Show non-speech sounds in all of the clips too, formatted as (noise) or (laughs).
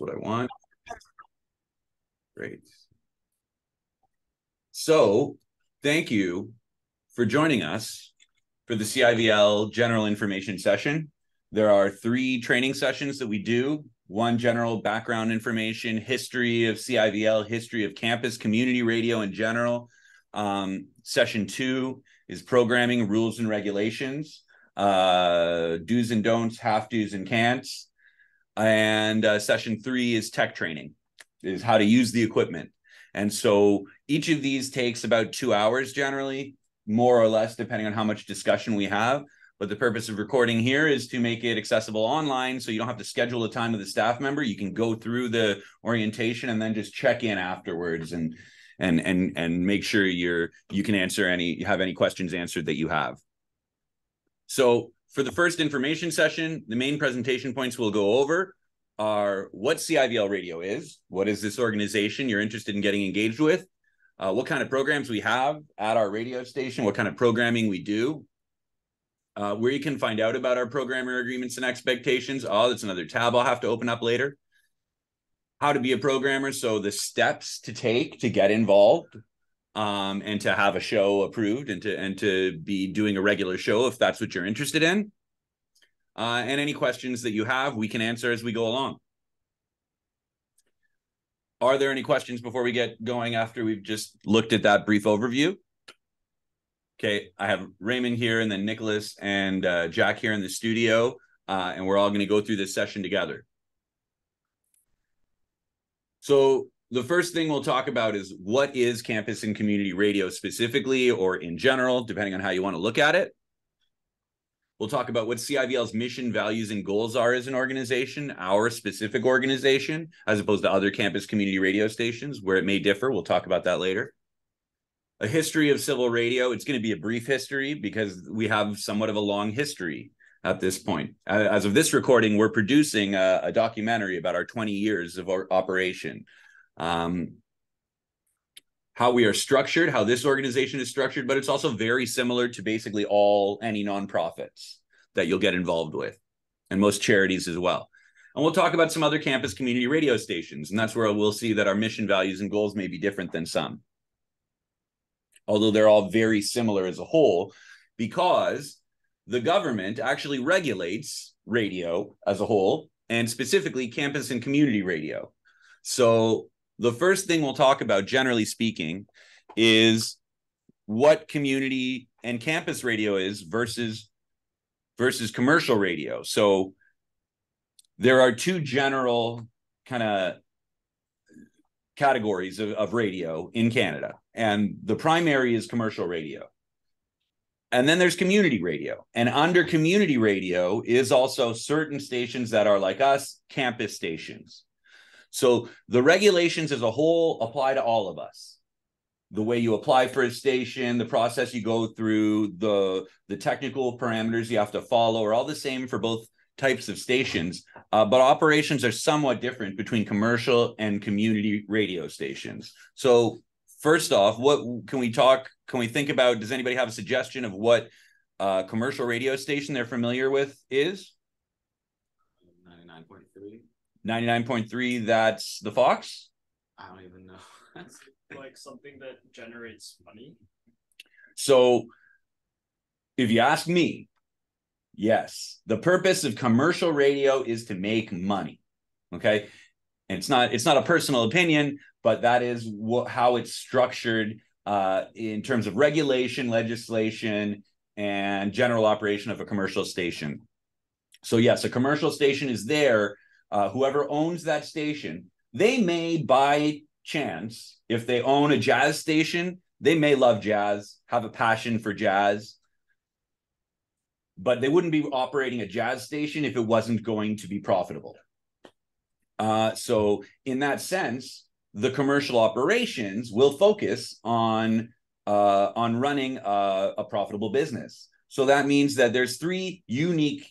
what I want. Great. So thank you for joining us for the CIVL general information session. There are three training sessions that we do. One general background information, history of CIVL, history of campus, community radio in general. Um, session two is programming rules and regulations, uh, do's and don'ts, have do's and can'ts. And uh, session three is tech training, is how to use the equipment. And so each of these takes about two hours generally, more or less, depending on how much discussion we have. But the purpose of recording here is to make it accessible online so you don't have to schedule a time with a staff member. You can go through the orientation and then just check in afterwards and and and and make sure you're you can answer any you have any questions answered that you have. So for the first information session, the main presentation points we'll go over are what CIVL radio is, what is this organization you're interested in getting engaged with, uh, what kind of programs we have at our radio station, what kind of programming we do, uh, where you can find out about our programmer agreements and expectations. Oh, that's another tab I'll have to open up later. How to be a programmer. So the steps to take to get involved um, and to have a show approved and to and to be doing a regular show if that's what you're interested in. Uh, and any questions that you have, we can answer as we go along. Are there any questions before we get going after we've just looked at that brief overview? Okay, I have Raymond here and then Nicholas and uh, Jack here in the studio, uh, and we're all going to go through this session together. So the first thing we'll talk about is what is campus and community radio specifically or in general, depending on how you want to look at it. We'll talk about what CIVL's mission, values, and goals are as an organization, our specific organization, as opposed to other campus community radio stations where it may differ. We'll talk about that later. A history of CIVL radio. It's going to be a brief history because we have somewhat of a long history at this point. As of this recording, we're producing a, a documentary about our 20 years of our operation. Um, how we are structured, how this organization is structured, but it's also very similar to basically all any nonprofits that you'll get involved with, and most charities as well. And we'll talk about some other campus community radio stations, and that's where we'll see that our mission, values, and goals may be different than some. Although they're all very similar as a whole, because the government actually regulates radio as a whole, and specifically campus and community radio. So the first thing we'll talk about, generally speaking, is what community and campus radio is versus versus commercial radio. So there are two general kind of categories of, of radio in Canada, and the primary is commercial radio. And then there's community radio. And under community radio is also certain stations that are like us, campus stations. So the regulations as a whole apply to all of us. The way you apply for a station, the process you go through, the the technical parameters you have to follow are all the same for both types of stations, uh, but operations are somewhat different between commercial and community radio stations. So first off, what can we talk? Can we think about? Does anybody have a suggestion of what uh, commercial radio station they're familiar with is? 99.3, that's the Fox? I don't even know. (laughs) that's like something that generates money. So if you ask me, yes, the purpose of commercial radio is to make money. Okay. And it's not it's not a personal opinion, but that is what how it's structured uh, in terms of regulation, legislation, and general operation of a commercial station. So yes, a commercial station is there uh, whoever owns that station, they may by chance, if they own a jazz station, they may love jazz, have a passion for jazz, but they wouldn't be operating a jazz station if it wasn't going to be profitable. Uh, so, in that sense, the commercial operations will focus on uh, on running a, a profitable business. So that means that there's three unique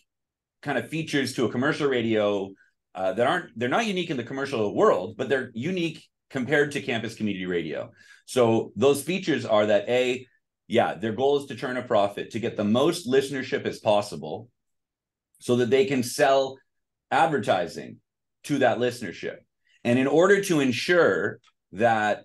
kind of features to a commercial radio uh, that aren't they're not unique in the commercial world, but they're unique compared to campus community radio. So those features are that a yeah, their goal is to turn a profit to get the most listenership as possible so that they can sell advertising to that listenership. And in order to ensure that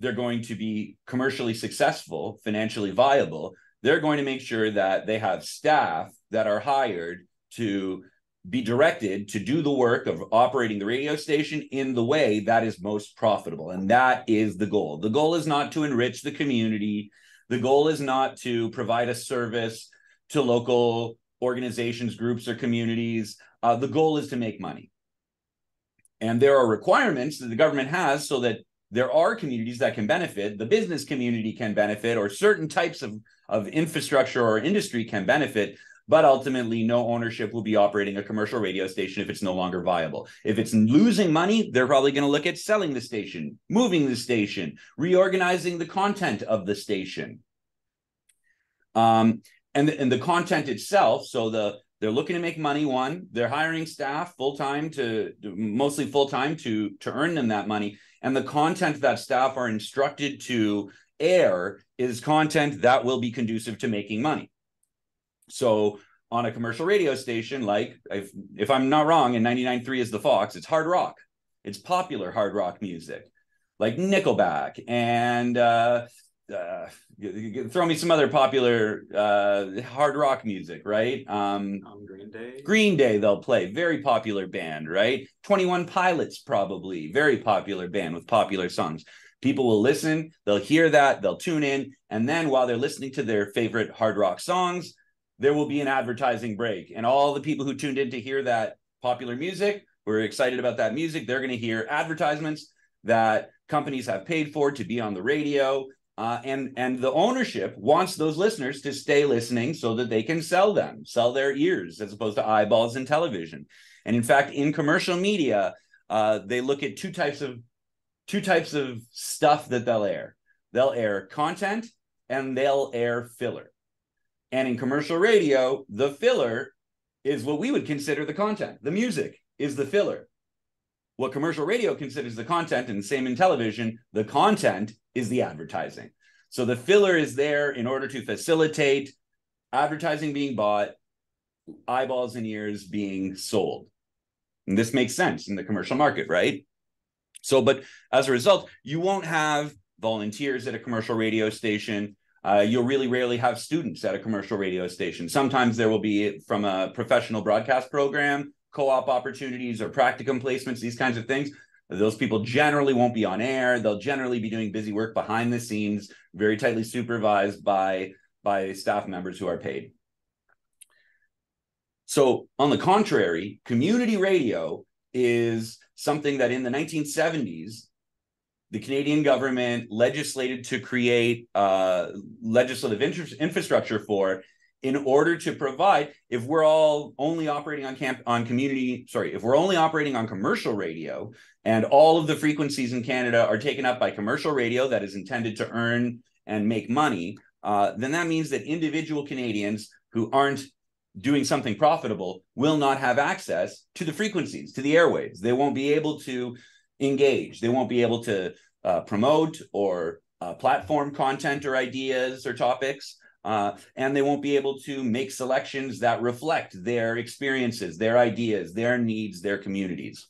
they're going to be commercially successful, financially viable, they're going to make sure that they have staff that are hired to be directed to do the work of operating the radio station in the way that is most profitable. And that is the goal. The goal is not to enrich the community. The goal is not to provide a service to local organizations, groups, or communities. Uh, the goal is to make money. And there are requirements that the government has so that there are communities that can benefit, the business community can benefit, or certain types of, of infrastructure or industry can benefit but ultimately no ownership will be operating a commercial radio station if it's no longer viable. If it's losing money, they're probably going to look at selling the station, moving the station, reorganizing the content of the station. Um, and, the, and the content itself, so the they're looking to make money one they're hiring staff full-time to mostly full-time to to earn them that money and the content that staff are instructed to air is content that will be conducive to making money so on a commercial radio station, like if, if I'm not wrong, in 99.3 is the Fox, it's hard rock. It's popular hard rock music, like Nickelback and uh, uh, throw me some other popular uh, hard rock music, right? Um, um, Green Day. Green Day, they'll play. Very popular band, right? 21 Pilots, probably. Very popular band with popular songs. People will listen, they'll hear that, they'll tune in. And then while they're listening to their favorite hard rock songs, there will be an advertising break. And all the people who tuned in to hear that popular music, we're excited about that music. They're going to hear advertisements that companies have paid for to be on the radio. Uh, and and the ownership wants those listeners to stay listening so that they can sell them, sell their ears as opposed to eyeballs in television. And in fact, in commercial media, uh, they look at two types of two types of stuff that they'll air. They'll air content and they'll air filler. And in commercial radio, the filler is what we would consider the content. The music is the filler. What commercial radio considers the content, and the same in television, the content is the advertising. So the filler is there in order to facilitate advertising being bought, eyeballs and ears being sold. And this makes sense in the commercial market, right? So, but as a result, you won't have volunteers at a commercial radio station. Uh, you'll really rarely have students at a commercial radio station. Sometimes there will be from a professional broadcast program, co-op opportunities or practicum placements, these kinds of things. Those people generally won't be on air. They'll generally be doing busy work behind the scenes, very tightly supervised by, by staff members who are paid. So, on the contrary, community radio is something that in the 1970s the Canadian government legislated to create uh, legislative infrastructure for in order to provide if we're all only operating on camp on community sorry if we're only operating on commercial radio and all of the frequencies in canada are taken up by commercial radio that is intended to earn and make money uh, then that means that individual canadians who aren't doing something profitable will not have access to the frequencies to the airwaves. They won't be able to engage. They won't be able to uh, promote or uh, platform content or ideas or topics. Uh, and they won't be able to make selections that reflect their experiences, their ideas, their needs, their communities.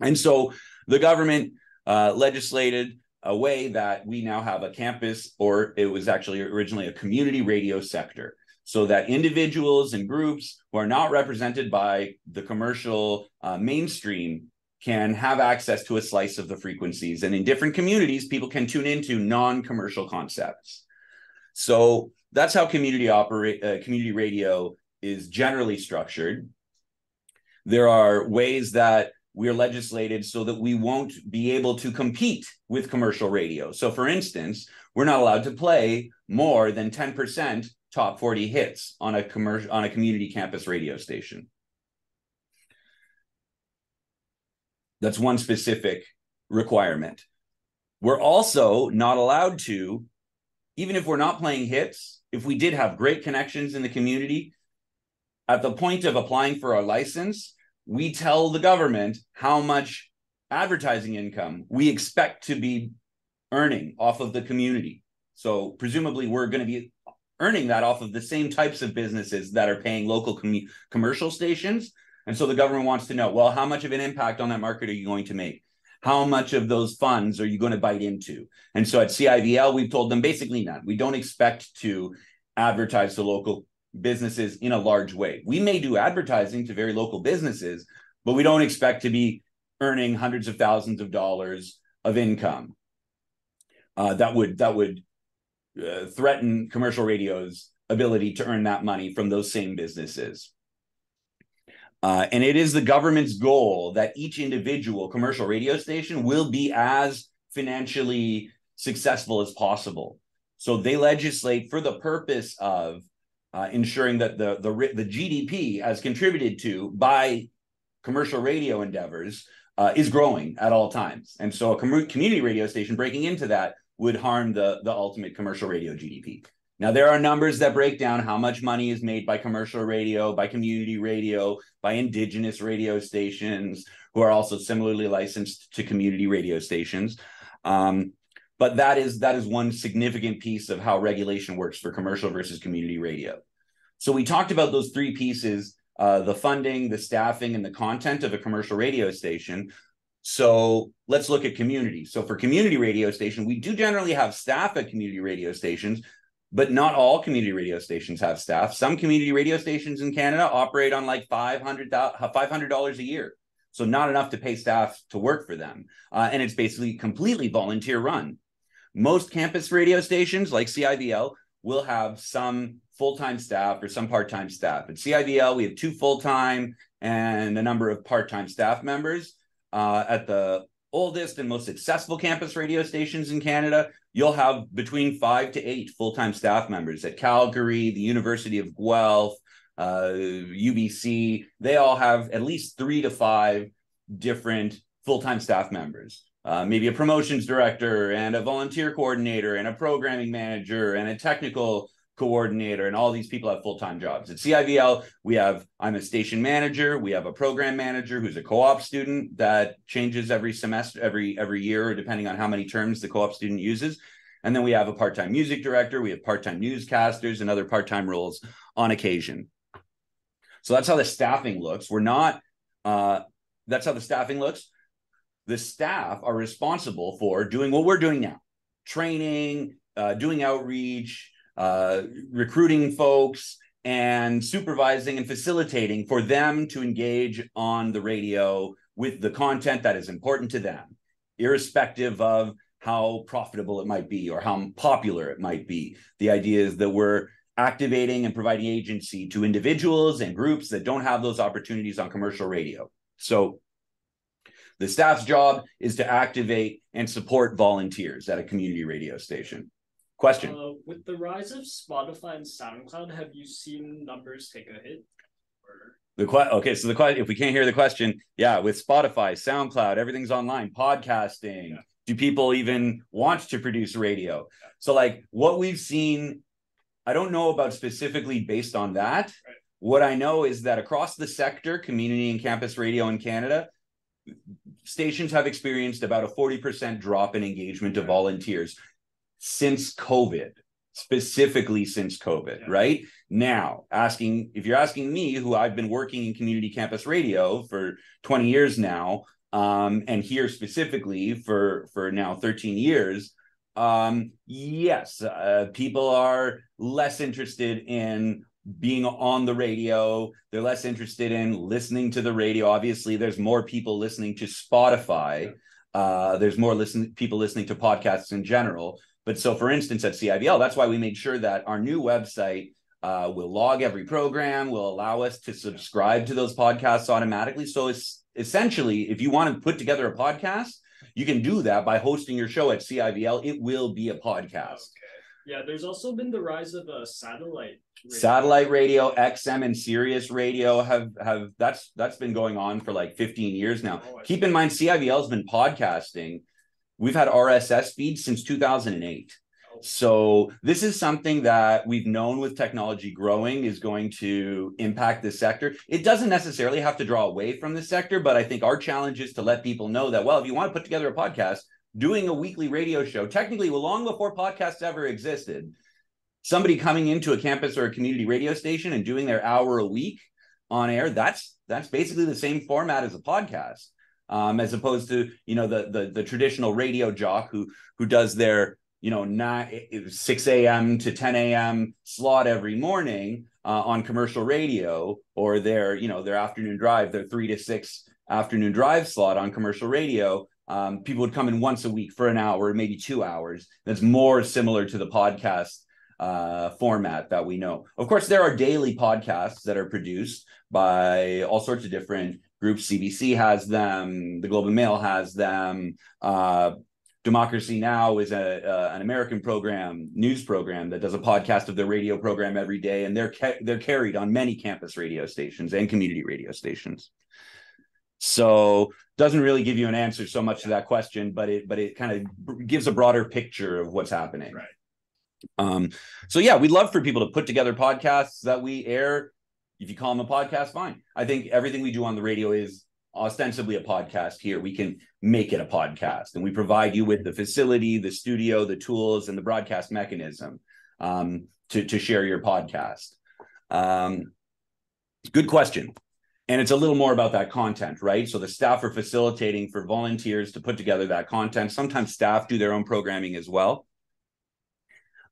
And so the government uh, legislated a way that we now have a campus, or it was actually originally a community radio sector so that individuals and groups who are not represented by the commercial uh, mainstream can have access to a slice of the frequencies. And in different communities, people can tune into non-commercial concepts. So that's how community operate uh, community radio is generally structured. There are ways that we're legislated so that we won't be able to compete with commercial radio. So for instance, we're not allowed to play more than 10% top 40 hits on a commercial on a community campus radio station. That's one specific requirement. We're also not allowed to, even if we're not playing hits, if we did have great connections in the community, at the point of applying for our license, we tell the government how much advertising income we expect to be earning off of the community. So presumably we're going to be earning that off of the same types of businesses that are paying local com- commercial stations And so the government wants to know, well, how much of an impact on that market are you going to make? How much of those funds are you going to bite into? And so at CIVL, we've told them basically none. We don't expect to advertise to local businesses in a large way. We may do advertising to very local businesses, but we don't expect to be earning hundreds of thousands of dollars of income. Uh, that would that would uh, threaten commercial radio's ability to earn that money from those same businesses. Uh, and it is the government's goal that each individual commercial radio station will be as financially successful as possible. So they legislate for the purpose of uh, ensuring that the, the the GDP as contributed to by commercial radio endeavors uh, is growing at all times. And so a com- community radio station breaking into that would harm the the ultimate commercial radio GDP. Now, there are numbers that break down how much money is made by commercial radio, by community radio, by indigenous radio stations who are also similarly licensed to community radio stations. Um, but that is that is one significant piece of how regulation works for commercial versus community radio. So we talked about those three pieces: uh, the funding, the staffing, and the content of a commercial radio station. So let's look at community. So for community radio station, we do generally have staff at community radio stations but not all community radio stations have staff. Some community radio stations in Canada operate on like $500, $500 a year. So not enough to pay staff to work for them. Uh, and it's basically completely volunteer run. Most campus radio stations like CIVL will have some full-time staff or some part-time staff. At CIVL, we have two full-time and a number of part-time staff members. Uh, at the oldest and most successful campus radio stations in Canada, you'll have between five to eight full time staff members at Calgary, the University of Guelph, uh, UBC. They all have at least three to five different full time staff members. Uh, maybe a promotions director and a volunteer coordinator and a programming manager and a technical coordinator, and all these people have full time jobs. At CIVL, we have I'm a station manager. We have a program manager who's a co op student that changes every semester, every every year, depending on how many terms the co op student uses. And then we have a part time music director. We have part time newscasters and other part time roles on occasion. So that's how the staffing looks. We're not. Uh, that's how the staffing looks. The staff are responsible for doing what we're doing now training, uh, doing outreach, uh, recruiting folks and supervising and facilitating for them to engage on the radio with the content that is important to them, irrespective of how profitable it might be or how popular it might be. The idea is that we're activating and providing agency to individuals and groups that don't have those opportunities on commercial radio. So the staff's job is to activate and support volunteers at a community radio station. Question. Uh, with the rise of Spotify and SoundCloud, have you seen numbers take a hit? Or... The que- okay, so the question, if we can't hear the question, yeah, with Spotify, SoundCloud, everything's online, podcasting. Yeah. Do people even want to produce radio? Yeah. So, like, what we've seen, I don't know about specifically based on that. Right. What I know is that across the sector, community and campus radio in Canada, stations have experienced about a 40% drop in engagement of volunteers since COVID, specifically since COVID, yeah. right? Now, asking if you're asking me, who I've been working in community campus radio for 20 years now, um, and here specifically for for now 13 years, um, yes, uh, people are less interested in being on the radio. They're less interested in listening to the radio. Obviously, there's more people listening to Spotify. Uh, there's more listen people listening to podcasts in general. But so, for instance, at CIVL, that's why we made sure that our new website uh, will log every program, will allow us to subscribe to those podcasts automatically. So, it's essentially, if you want to put together a podcast, you can do that by hosting your show at CIVL. It will be a podcast. Okay. Yeah, there's also been the rise of a satellite. Radio. Satellite radio, XM, and Sirius radio have have that's that's been going on for like 15 years now. Oh, Keep in mind, CIVL has been podcasting We've had RSS feeds since 2008. So this is something that we've known with technology growing is going to impact the sector. It doesn't necessarily have to draw away from the sector, but I think our challenge is to let people know that well, if you want to put together a podcast, doing a weekly radio show, technically well, long before podcasts ever existed, somebody coming into a campus or a community radio station and doing their hour a week on air, that's that's basically the same format as a podcast. Um, as opposed to you know the the the traditional radio jock who who does their you know nine 6 a.m. to 10 a.m. slot every morning uh, on commercial radio or their you know their afternoon drive their three to six afternoon drive slot on commercial radio um, people would come in once a week for an hour maybe two hours that's more similar to the podcast uh, format that we know of course there are daily podcasts that are produced by all sorts of different groups cbc has them the globe and mail has them uh, Democracy Now is a uh, an American program, news program that does a podcast of their radio program every day, and they're ca- they're carried on many campus radio stations and community radio stations. So doesn't really give you an answer so much to that question, but it but it kind of gives a broader picture of what's happening. Right. Um, so yeah, we'd love for people to put together podcasts that we air. If you call them a podcast, fine. I think everything we do on the radio is ostensibly a podcast here. We can make it a podcast and we provide you with the facility the studio the tools and the broadcast mechanism um, to, to share your podcast. Um, good question. And it's a little more about that content right? So the staff are facilitating for volunteers to put together that content. Sometimes staff do their own programming as well.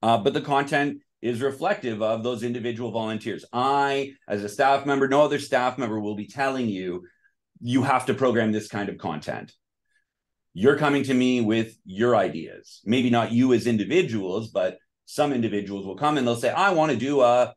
Uh, but the content is reflective of those individual volunteers i as a staff member no other staff member will be telling you you have to program this kind of content. You're coming to me with your ideas. Maybe not you as individuals, but some individuals will come and they'll say, I want to do a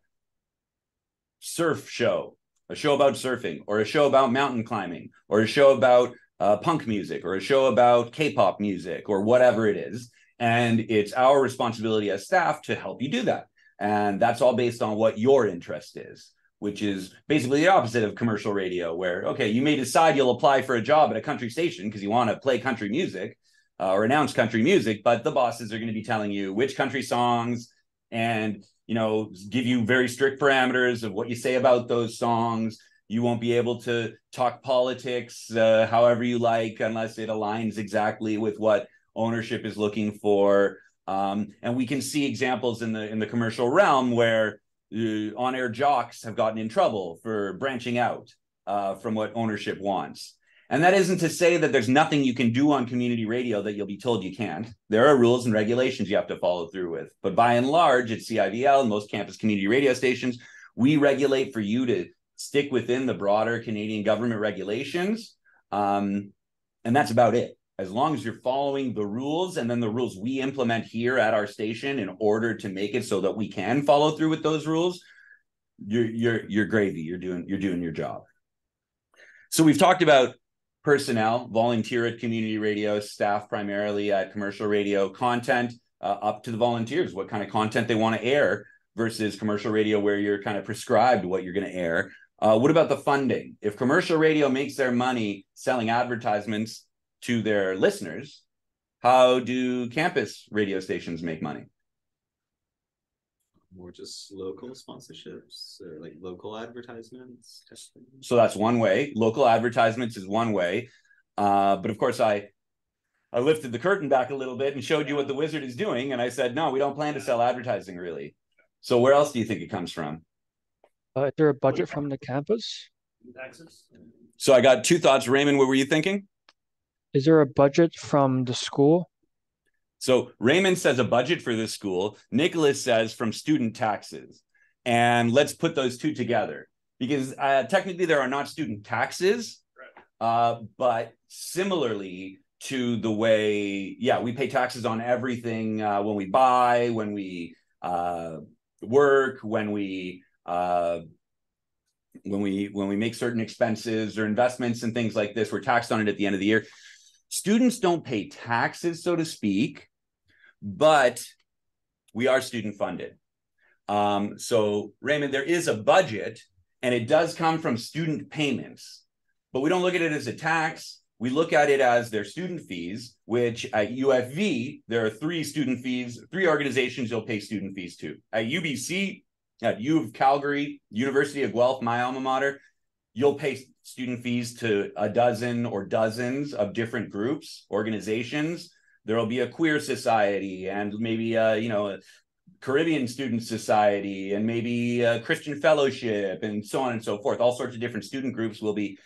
surf show, a show about surfing, or a show about mountain climbing, or a show about uh, punk music, or a show about K pop music, or whatever it is. And it's our responsibility as staff to help you do that. And that's all based on what your interest is which is basically the opposite of commercial radio, where, okay, you may decide you'll apply for a job at a country station because you want to play country music uh, or announce country music, but the bosses are going to be telling you which country songs and, you know, give you very strict parameters of what you say about those songs. You won't be able to talk politics uh, however you like unless it aligns exactly with what ownership is looking for. Um, and we can see examples in the in the commercial realm where uh, on-air jocks have gotten in trouble for branching out uh, from what ownership wants. And that isn't to say that there's nothing you can do on community radio that you'll be told you can't. There are rules and regulations you have to follow through with. But by and large, at CIVL and most campus community radio stations, we regulate for you to stick within the broader Canadian government regulations. Um, and that's about it as long as you're following the rules and then the rules we implement here at our station in order to make it so that we can follow through with those rules you're you're you're gravy. You're doing you're doing your job. So we've talked about personnel volunteer at community radio staff primarily at commercial radio content uh, up to the volunteers what kind of content they want to air versus commercial radio where you're kind of prescribed what you're going to air. Uh, what about the funding? If commercial radio makes their money selling advertisements to their listeners, how do campus radio stations make money? More just local sponsorships or like local advertisements. So that's one way. Local advertisements is one way. Uh, but of course, I I lifted the curtain back a little bit and showed you what the wizard is doing, and I said, no, we don't plan to sell advertising really. So where else do you think it comes from? Uh, is there a budget from the campus? Taxes. So I got two thoughts, Raymond. What were you thinking? Is there a budget from the school? So Raymond says a budget for this school. Nicholas says from student taxes. And let's put those two together because uh, technically there are not student taxes, uh, but similarly to the way, yeah, we pay taxes on everything uh, when we buy, when we uh, work, when we uh, when we when we make certain expenses or investments and things like this. We're taxed on it at the end of the year students don't pay taxes, so to speak, but we are student funded. Um, so, Raymond, there is a budget and it does come from student payments, but we don't look at it as a tax. We look at it as their student fees, which at UFV, there are three student fees, three organizations you'll pay student fees to. At UBC, at U of Calgary, University of Guelph, my alma mater, you'll pay student fees to a dozen or dozens of different groups, organizations. There will be a queer society and maybe a, you know, a Caribbean Student Society and maybe a Christian Fellowship and so on and so forth. All sorts of different student groups will be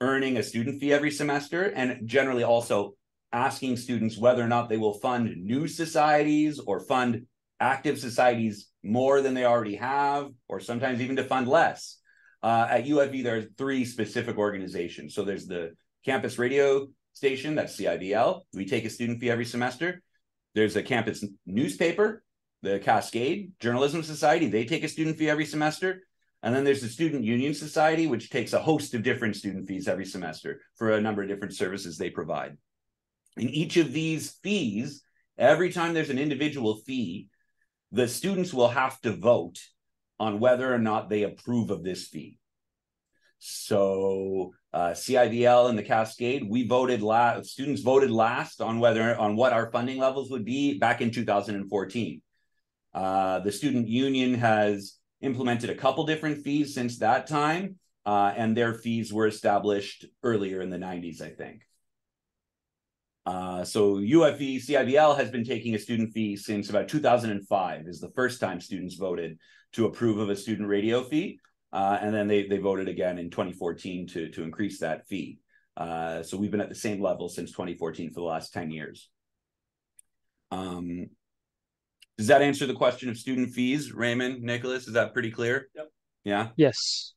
earning a student fee every semester and generally also asking students whether or not they will fund new societies or fund active societies more than they already have, or sometimes even to fund less. Uh, at UFV, there are three specific organizations. So there's the campus radio station, that's CIVL. We take a student fee every semester. There's a campus newspaper, the Cascade Journalism Society. They take a student fee every semester. And then there's the Student Union Society, which takes a host of different student fees every semester for a number of different services they provide. In each of these fees, every time there's an individual fee, the students will have to vote on whether or not they approve of this fee. So uh, CIVL and the Cascade, we voted last. Students voted last on whether on what our funding levels would be back in 2014. Uh, the student union has implemented a couple different fees since that time, uh, and their fees were established earlier in the 90s, I think. Uh, so UFV CIVL has been taking a student fee since about 2005 is the first time students voted to approve of a student radio fee. Uh, and then they, they voted again in 2014 to, to increase that fee. Uh, so we've been at the same level since 2014 for the last 10 years. Um, does that answer the question of student fees, Raymond, Nicholas? Is that pretty clear? Yep. Yeah. Yes.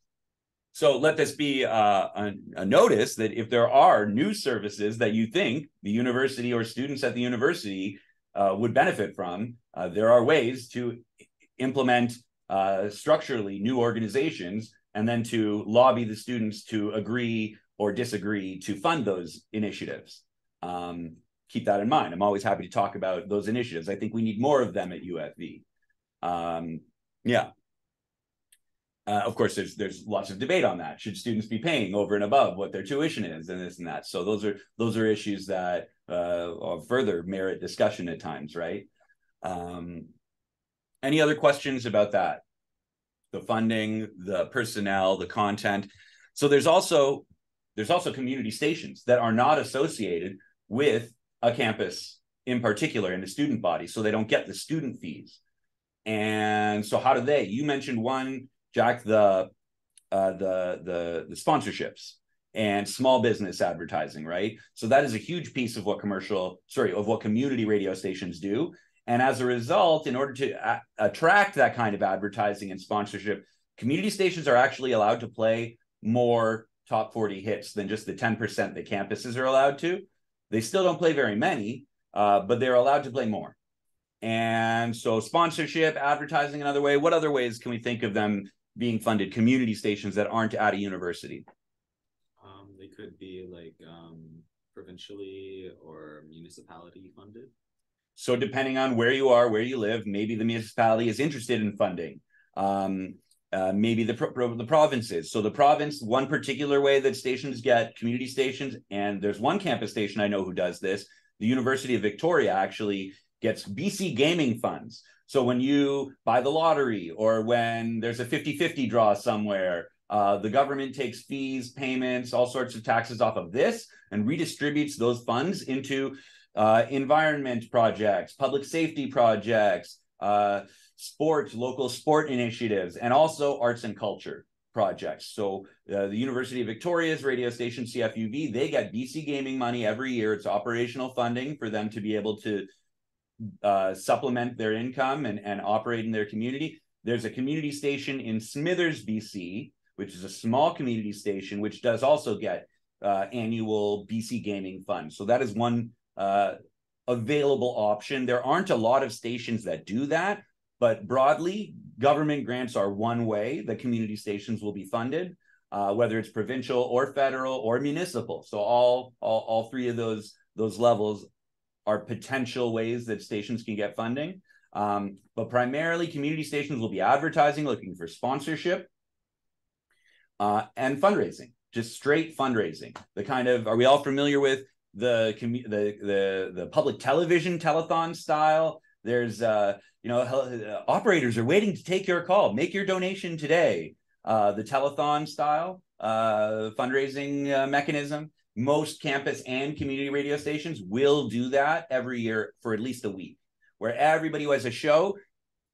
So let this be uh, a, a, notice that if there are new services that you think the university or students at the university uh, would benefit from, uh, there are ways to implement uh, structurally new organizations and then to lobby the students to agree or disagree to fund those initiatives. Um, keep that in mind. I'm always happy to talk about those initiatives. I think we need more of them at UFV. Um, yeah. Uh, of course, there's there's lots of debate on that. Should students be paying over and above what their tuition is, and this and that? So those are those are issues that uh, further merit discussion at times, right? Um, any other questions about that? The funding, the personnel, the content. So there's also there's also community stations that are not associated with a campus in particular in the student body, so they don't get the student fees. And so how do they? You mentioned one, Jack, the uh, the the the sponsorships and small business advertising, right? So that is a huge piece of what commercial, sorry, of what community radio stations do. And as a result, in order to a- attract that kind of advertising and sponsorship, community stations are actually allowed to play more top 40 hits than just the 10% that campuses are allowed to. They still don't play very many, uh, but they're allowed to play more. And so, sponsorship, advertising, another way. What other ways can we think of them being funded? Community stations that aren't at a university. Um, they could be like um, provincially or municipality funded. So, depending on where you are, where you live, maybe the municipality is interested in funding. Um, uh, maybe the pro- the provinces. So the province, one particular way that stations get community stations, and there's one campus station I know who does this. The University of Victoria actually gets BC gaming funds. So when you buy the lottery or when there's a 50-50 draw somewhere, uh, the government takes fees, payments, all sorts of taxes off of this and redistributes those funds into uh, environment projects, public safety projects, uh, local sport initiatives, and also arts and culture projects. So uh, the University of Victoria's radio station CFUV, they get BC gaming money every year. It's operational funding for them to be able to uh, supplement their income and, and operate in their community. There's a community station in Smithers, BC, which is a small community station, which does also get uh, annual BC gaming funds. So that is one uh, available option. There aren't a lot of stations that do that, but broadly, government grants are one way the community stations will be funded, uh, whether it's provincial or federal or municipal. So all, all all three of those those levels are potential ways that stations can get funding. Um, but primarily, community stations will be advertising, looking for sponsorship, uh, and fundraising, just straight fundraising. The kind of are we all familiar with the the the the public television telethon style? There's uh, you know, uh, operators are waiting to take your call. Make your donation today. Uh, the telethon style uh, fundraising uh, mechanism. Most campus and community radio stations will do that every year for at least a week, where everybody who has a show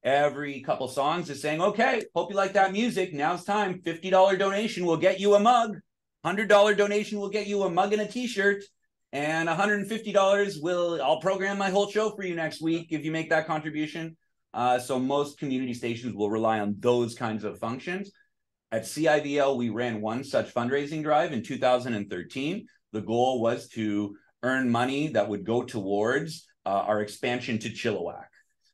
every couple songs is saying, okay, hope you like that music. Now's time. $50 donation will get you a mug. $100 donation will get you a mug and a t-shirt. And $150 will, I'll program my whole show for you next week if you make that contribution. Uh, so most community stations will rely on those kinds of functions. At CIVL, we ran one such fundraising drive in 2013. The goal was to earn money that would go towards uh, our expansion to Chilliwack.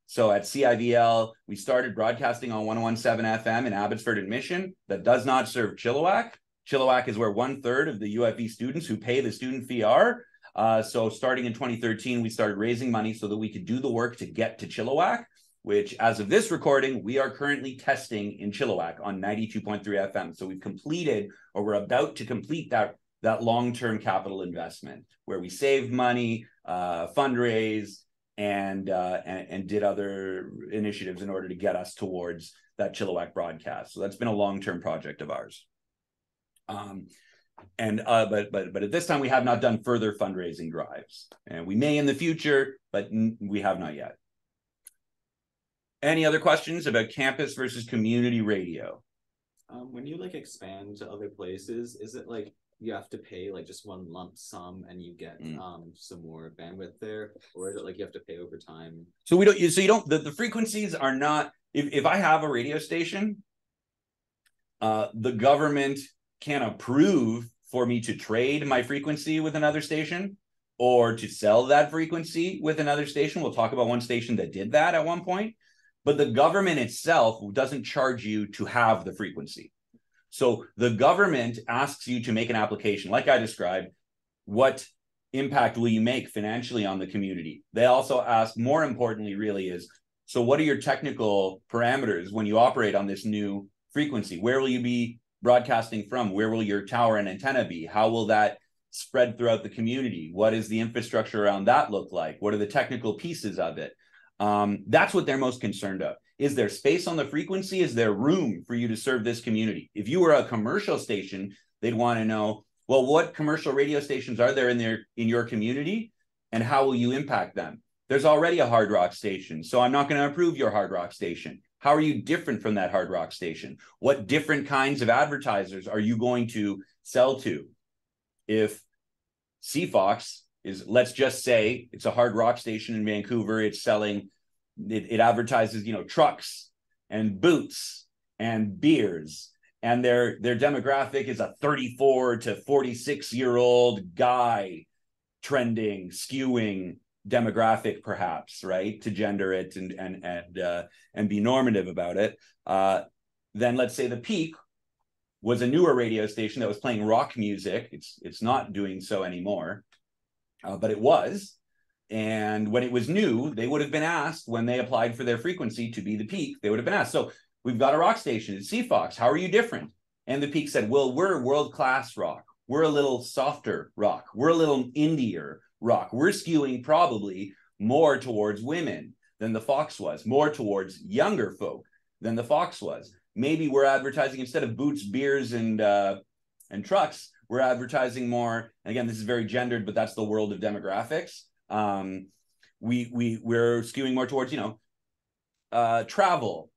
So at CIVL, we started broadcasting on 1017 FM in Abbotsford and Mission that does not serve Chilliwack. Chilliwack is where one third of the UFV students who pay the student fee are. Uh, so starting in 2013, we started raising money so that we could do the work to get to Chilliwack, which as of this recording, we are currently testing in Chilliwack on 92.3 FM. So we've completed or we're about to complete that, that long-term capital investment where we saved money, uh, fundraise, and, uh, and, and did other initiatives in order to get us towards that Chilliwack broadcast. So that's been a long-term project of ours. Um, and uh, but but but at this time we have not done further fundraising drives, and we may in the future, but we have not yet. Any other questions about campus versus community radio? Um, when you like expand to other places, is it like you have to pay like just one lump sum and you get mm. um some more bandwidth there, or is it like you have to pay over time? So we don't. So you don't. The, the frequencies are not. If if I have a radio station, uh, the government can approve for me to trade my frequency with another station or to sell that frequency with another station. We'll talk about one station that did that at one point. But the government itself doesn't charge you to have the frequency. So the government asks you to make an application, like I described. What impact will you make financially on the community? They also ask, more importantly, really, is so what are your technical parameters when you operate on this new frequency? Where will you be broadcasting from? Where will your tower and antenna be? How will that spread throughout the community? What does the infrastructure around that look like? What are the technical pieces of it? Um, that's what they're most concerned of. Is there space on the frequency? Is there room for you to serve this community? If you were a commercial station, they'd want to know, well, what commercial radio stations are there in there in your community, and how will you impact them? There's already a hard rock station, so I'm not going to approve your hard rock station. How are you different from that hard rock station? What different kinds of advertisers are you going to sell to? If CFOX is, let's just say it's a hard rock station in Vancouver, it's selling, it, it advertises, you know, trucks and boots and beers. And their their demographic is a 34 to 46 year old guy trending skewing demographic perhaps right to gender it and and and uh, and be normative about it. Uh, then let's say the peak was a newer radio station that was playing rock music. It's it's not doing so anymore uh, but it was. And when it was new they would have been asked when they applied for their frequency to be the peak they would have been asked so we've got a rock station at CFOX how are you different? And the peak said well we're world class rock. We're a little softer rock. We're a little indier rock. We're skewing probably more towards women than the Fox was, more towards younger folk than the Fox was. Maybe we're advertising instead of boots, beers, and uh, and trucks, we're advertising more. And again, this is very gendered, but that's the world of demographics. Um, we we we're skewing more towards you know uh, travel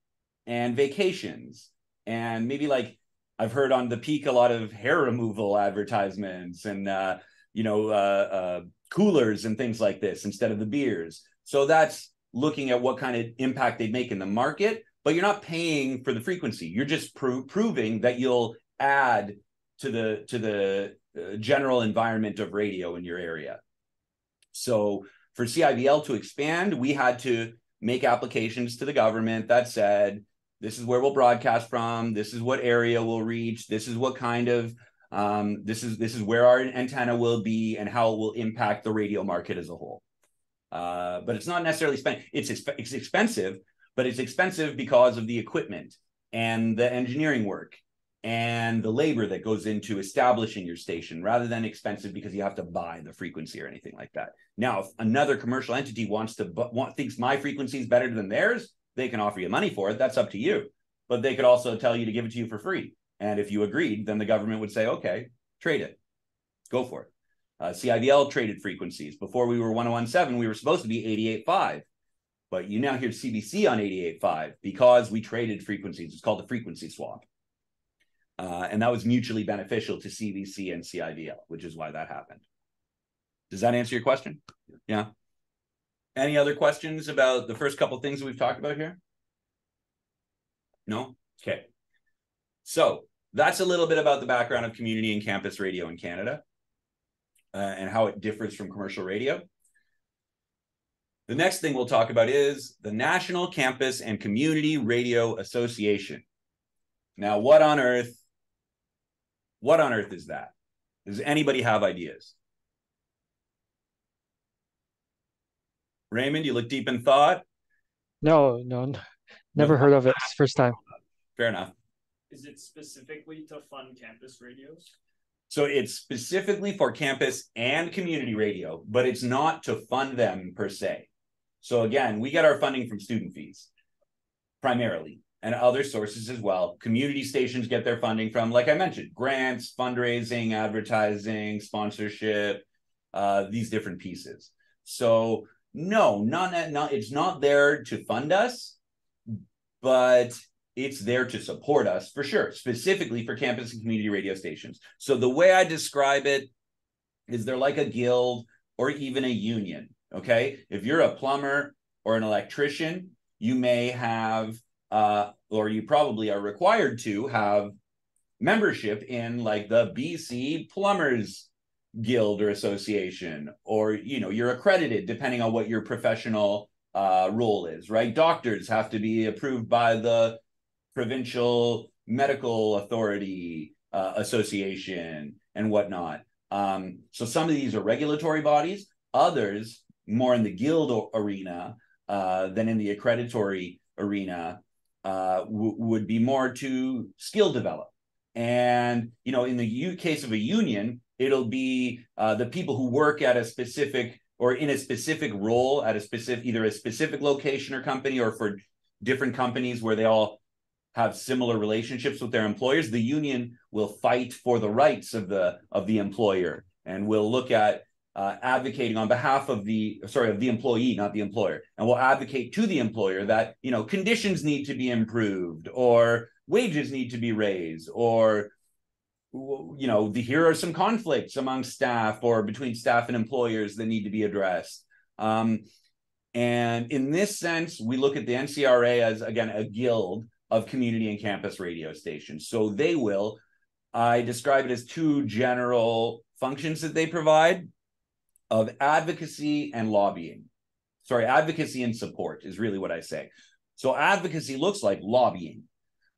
and vacations and maybe like I've heard on the peak a lot of hair removal advertisements and uh, you know uh, uh coolers and things like this instead of the beers. So that's looking at what kind of impact they make in the market, but you're not paying for the frequency. You're just pro- proving that you'll add to the to the uh, general environment of radio in your area. So for CIVL to expand, we had to make applications to the government that said this is where we'll broadcast from, this is what area we'll reach, this is what kind of um, this is this is where our antenna will be and how it will impact the radio market as a whole. Uh, but it's not necessarily spent. It's it's expensive, but it's expensive because of the equipment and the engineering work and the labor that goes into establishing your station rather than expensive because you have to buy the frequency or anything like that. Now, if another commercial entity wants to want thinks my frequency is better than theirs, they can offer you money for it. That's up to you. But they could also tell you to give it to you for free. And if you agreed, then the government would say, okay, trade it, go for it. Uh, CIVL traded frequencies. Before we were 1017, we were supposed to be 88.5. but you now hear CBC on 88.5 because we traded frequencies. It's called the frequency swap. Uh, and that was mutually beneficial to CBC and CIVL, which is why that happened. Does that answer your question? Yeah. Any other questions about the first couple things we've talked about here? No? Okay. So that's a little bit about the background of community and campus radio in Canada uh, and how it differs from commercial radio. The next thing we'll talk about is the National Campus and Community Radio Association. Now, what on earth? What on earth is that? Does anybody have ideas? Raymond, you look deep in thought. No, no, n- never heard of it. It's first time. Fair enough. Is it specifically to fund campus radios? So it's specifically for campus and community radio, but it's not to fund them per se. So again, we get our funding from student fees primarily and other sources as well. Community stations get their funding from, like I mentioned, grants, fundraising, advertising, sponsorship, uh, these different pieces. So no, not, not it's not there to fund us, but it's there to support us for sure, specifically for campus and community radio stations. So the way I describe it is they're like a guild or even a union. Okay. If you're a plumber or an electrician, you may have, uh, or you probably are required to have membership in like the BC Plumbers Guild or Association, or you know, you're accredited depending on what your professional uh, role is, right? Doctors have to be approved by the provincial medical authority uh, association and whatnot. Um, so some of these are regulatory bodies, others more in the guild arena uh, than in the accreditory arena uh, would be more to skill develop. And you know, in the U- case of a union, it'll be uh, the people who work at a specific or in a specific role at a specific either a specific location or company or for different companies where they all have similar relationships with their employers the union will fight for the rights of the of the employer and will look at uh, advocating on behalf of the sorry of the employee not the employer and will advocate to the employer that you know conditions need to be improved or wages need to be raised or you know the, here are some conflicts among staff or between staff and employers that need to be addressed um, and in this sense we look at the ncra as again a guild of community and campus radio stations. So they will, I describe it as two general functions that they provide of advocacy and lobbying. Sorry, advocacy and support is really what I say. So advocacy looks like lobbying.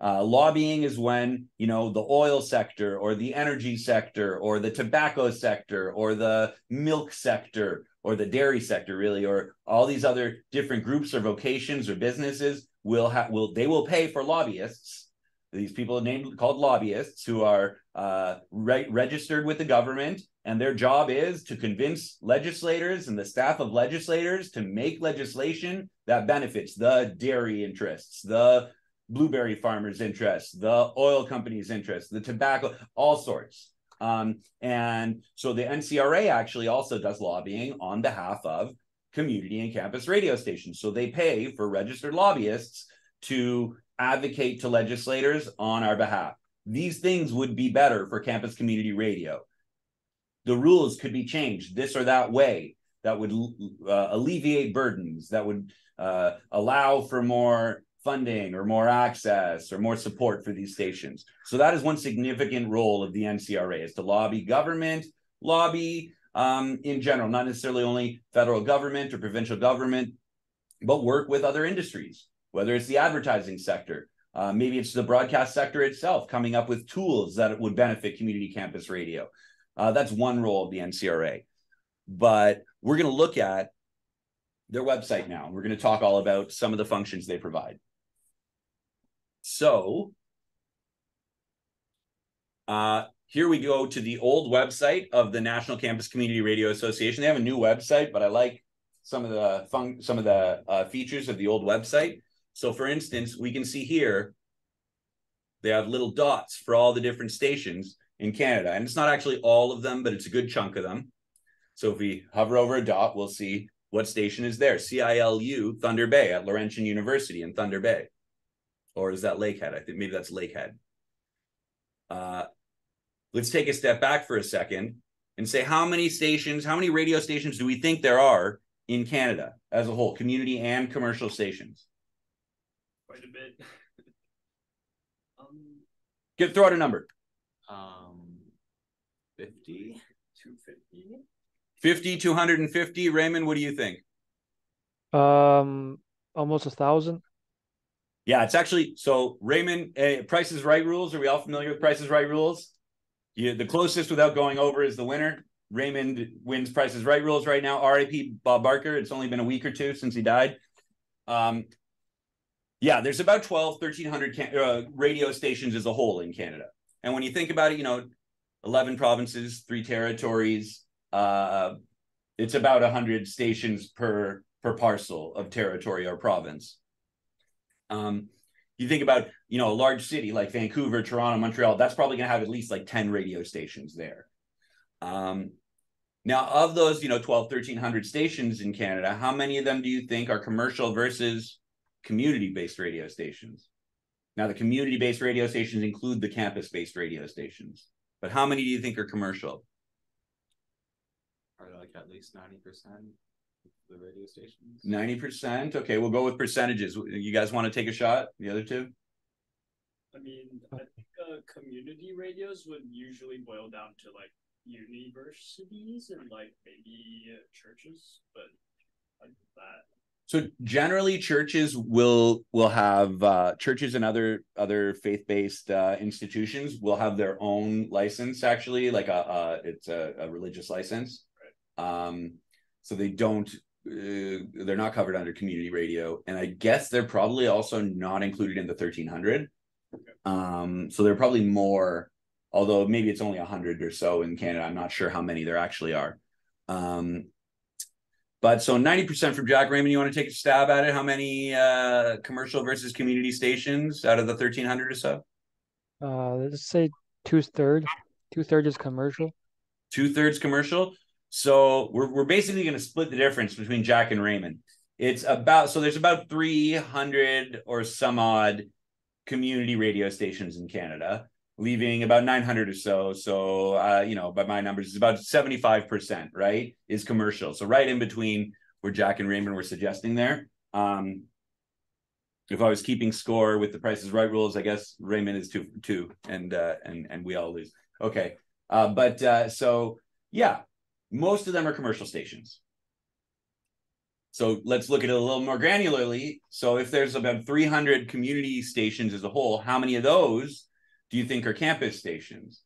Uh, lobbying is when you know the oil sector or the energy sector or the tobacco sector or the milk sector or the dairy sector really or all these other different groups or vocations or businesses will have will they will pay for lobbyists these people named called lobbyists who are uh, re- registered with the government and their job is to convince legislators and the staff of legislators to make legislation that benefits the dairy interests the blueberry farmers interests the oil companies interests the tobacco all sorts um, and so the ncra actually also does lobbying on behalf of community and campus radio stations. So they pay for registered lobbyists to advocate to legislators on our behalf. These things would be better for campus community radio. The rules could be changed this or that way that would uh, alleviate burdens, that would uh, allow for more funding or more access or more support for these stations. So that is one significant role of the NCRA is to lobby government, lobby um, in general, not necessarily only federal government or provincial government, but work with other industries, whether it's the advertising sector, uh, maybe it's the broadcast sector itself, coming up with tools that would benefit community campus radio. Uh, that's one role of the NCRA. But we're going to look at their website now. We're going to talk all about some of the functions they provide. So, uh, here we go to the old website of the National Campus Community Radio Association. They have a new website, but I like some of the fun, some of the uh, features of the old website. So, for instance, we can see here they have little dots for all the different stations in Canada, and it's not actually all of them, but it's a good chunk of them. So, if we hover over a dot, we'll see What station is there? CILU Thunder Bay at Laurentian University in Thunder Bay. Or is that Lakehead? I think maybe that's Lakehead. Uh, let's take a step back for a second and say how many stations, how many radio stations do we think there are in Canada as a whole, community and commercial stations? Quite a bit. (laughs) um, Get throw out a number. Um, fifty. 250. 50, 250. Raymond, what do you think? Um, almost a thousand. Yeah, it's actually so Raymond, uh, Price is Right rules. Are we all familiar with Price is Right rules? You, the closest without going over is the winner. Raymond wins Price is Right rules right now. RIP Bob Barker. It's only been a week or two since he died. Um, yeah, there's about 12, 1300 can- uh, radio stations as a whole in Canada. And when you think about it, you know, 11 provinces, three territories, uh, it's about 100 stations per per parcel of territory or province. Um, you think about, you know, a large city like Vancouver, Toronto, Montreal, that's probably going to have at least like 10 radio stations there. Um, now, of those, you know, 12, 1300 stations in Canada, how many of them do you think are commercial versus community based radio stations? Now, the community based radio stations include the campus based radio stations, but how many do you think are commercial? Are like at least ninety percent of the radio stations? 90%. Okay, we'll go with percentages. You guys want to take a shot? The other two? I mean, I think uh, community radios would usually boil down to like universities and like maybe uh, churches, but like that. So generally, churches will will have uh, churches and other other faith based uh, institutions will have their own license. Actually, like a, a it's a, a religious license. Right. Um, so they don't uh, they're not covered under community radio, and I guess they're probably also not included in the thirteen hundred. Um, so they're probably more, although maybe it's only a hundred or so in Canada. I'm not sure how many there actually are. Um, but so 90% from Jack Raymond, you want to take a stab at it? How many uh, commercial versus community stations out of the 1300 or so? Uh, let's say two thirds. Two thirds is commercial. Two thirds commercial. So we're, we're basically going to split the difference between Jack and Raymond. It's about, so there's about 300 or some odd community radio stations in Canada, leaving about 900 or so. So, uh, you know, by my numbers, it's about 75%, right? Is commercial. So, right in between where Jack and Raymond were suggesting there. Um, if I was keeping score with the Price is Right rules, I guess Raymond is two two and uh and and we all lose. Okay. Uh but uh so yeah, most of them are commercial stations. So let's look at it a little more granularly. So if there's about 300 community stations as a whole, how many of those do you think are campus stations?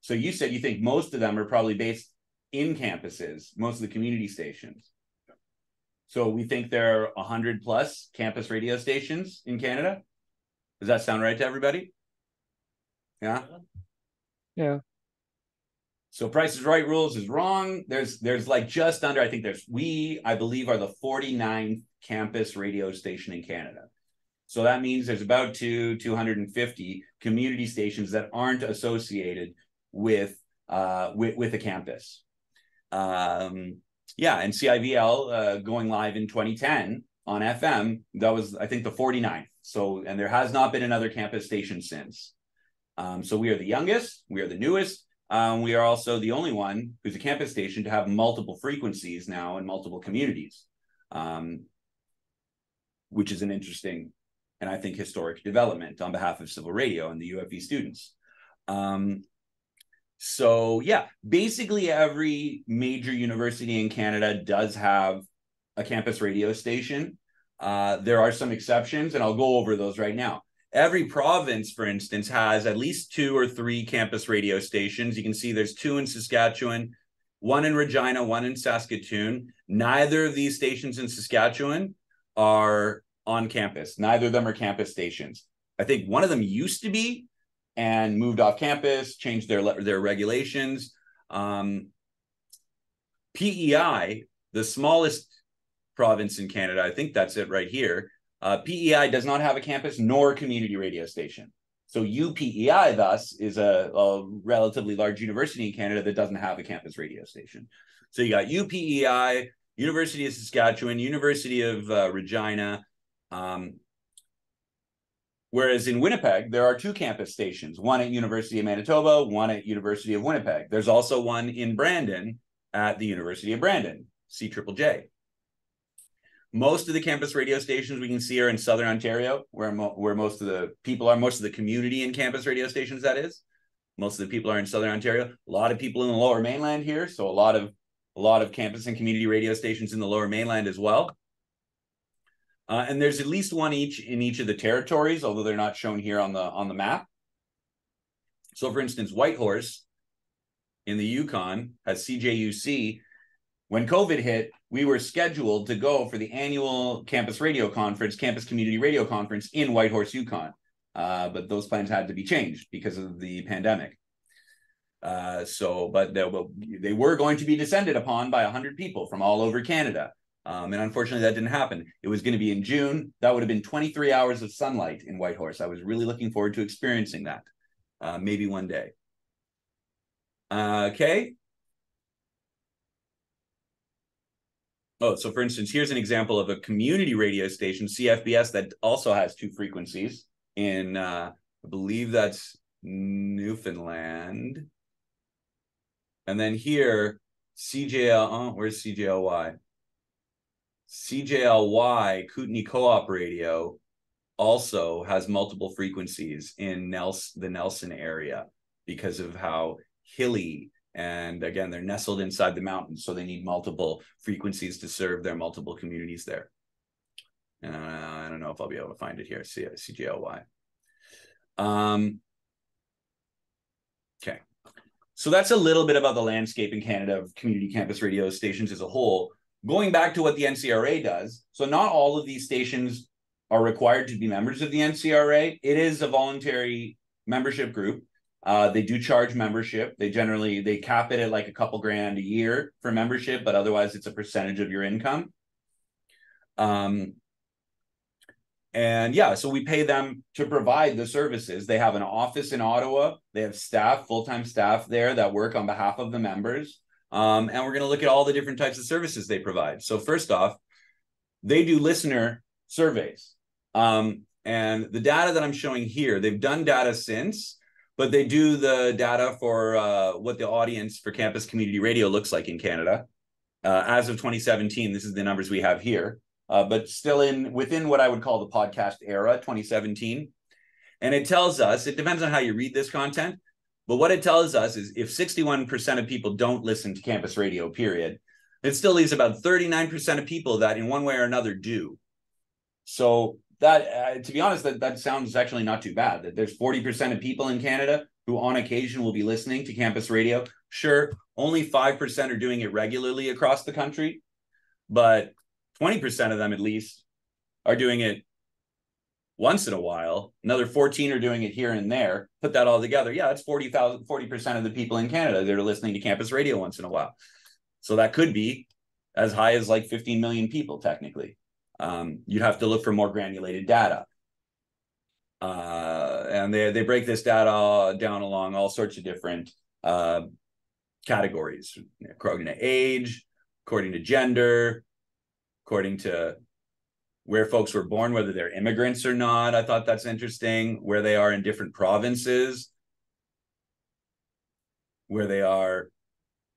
So you said you think most of them are probably based in campuses, most of the community stations. So we think there are 100 plus campus radio stations in Canada. Does that sound right to everybody? Yeah. Yeah. So Price is Right rules is wrong. There's there's like just under I think there's we I believe are the 49th campus radio station in Canada. So that means there's about two 250 community stations that aren't associated with uh with with a campus. Um yeah, and CIVL uh, going live in 2010 on FM, that was I think the 49th. So and there has not been another campus station since. Um, so we are the youngest, we are the newest, um, we are also the only one who's a campus station to have multiple frequencies now in multiple communities, um, which is an interesting and I think historic development on behalf of CIVL Radio and the UFV students. Um, so yeah, basically every major university in Canada does have a campus radio station. Uh, there are some exceptions, and I'll go over those right now every province, for instance, has at least two or three campus radio stations. You can see there's two in Saskatchewan, one in Regina, one in Saskatoon. Neither of these stations in Saskatchewan are on campus. Neither of them are campus stations. I think one of them used to be and moved off campus, changed their their regulations. Um, PEI, the smallest province in Canada, I think that's it right here, uh, PEI does not have a campus nor community radio station. So UPEI, thus, is a, a, relatively large university in Canada that doesn't have a campus radio station. So you got UPEI, University of Saskatchewan, University of uh, Regina. Um, whereas in Winnipeg, there are two campus stations, one at University of Manitoba, one at University of Winnipeg. There's also one in Brandon at the University of Brandon, C Triple J. Most of the campus radio stations we can see are in Southern Ontario, where, mo- where most of the people are, most of the community in campus radio stations, that is. Most of the people are in Southern Ontario. A lot of people in the lower mainland here. So a lot of a lot of campus and community radio stations in the lower mainland as well. Uh, and there's at least one each in each of the territories, although they're not shown here on the on the map. So for instance, Whitehorse in the Yukon has CJUC. When COVID hit, we were scheduled to go for the annual campus radio conference, campus community radio conference in Whitehorse, Yukon. Uh, but those plans had to be changed because of the pandemic. Uh, so, but they, they, were going to be descended upon by 100 people from all over Canada. Um, and unfortunately, that didn't happen. It was going to be in June. That would have been 23 hours of sunlight in Whitehorse. I was really looking forward to experiencing that, uh, maybe one day. Uh, okay. Oh, so for instance, here's an example of a community radio station, CFBS, that also has two frequencies in, uh, I believe that's Newfoundland. And then here, CJL, oh, where's CJLY? CJLY, Kootenay Co-op Radio, also has multiple frequencies in Nelson, the Nelson area because of how hilly and again, they're nestled inside the mountains, so they need multiple frequencies to serve their multiple communities there. Uh, I don't know if I'll be able to find it here. C- CGLY. Um, okay. So that's a little bit about the landscape in Canada of community campus radio stations as a whole. Going back to what the NCRA does, so not all of these stations are required to be members of the NCRA. It is a voluntary membership group. Uh, they do charge membership. They generally they cap it at like a couple grand a year for membership, but otherwise it's a percentage of your income. Um, and yeah, so we pay them to provide the services. They have an office in Ottawa. They have staff, full time staff there that work on behalf of the members. Um, and we're going to look at all the different types of services they provide. So first off, they do listener surveys. Um, and the data that I'm showing here, they've done data since but they do the data for uh, what the audience for campus community radio looks like in Canada. Uh, as of 2017, this is the numbers we have here, uh, but still in within what I would call the podcast era, 2017. And it tells us, it depends on how you read this content, but what it tells us is if 61% of people don't listen to campus radio, period, it still leaves about 39% of people that in one way or another do. So that uh, to be honest that, that sounds actually not too bad that there's 40% of people in canada who on occasion will be listening to campus radio sure only 5% are doing it regularly across the country but 20% of them at least are doing it once in a while another 14 are doing it here and there put that all together yeah it's 40,000 40% of the people in canada that are listening to campus radio once in a while so that could be as high as like 15 million people technically um, you'd have to look for more granulated data. Uh, and they, they break this data down along all sorts of different uh, categories according to age, according to gender, according to where folks were born, whether they're immigrants or not. I thought that's interesting. Where they are in different provinces, where they are,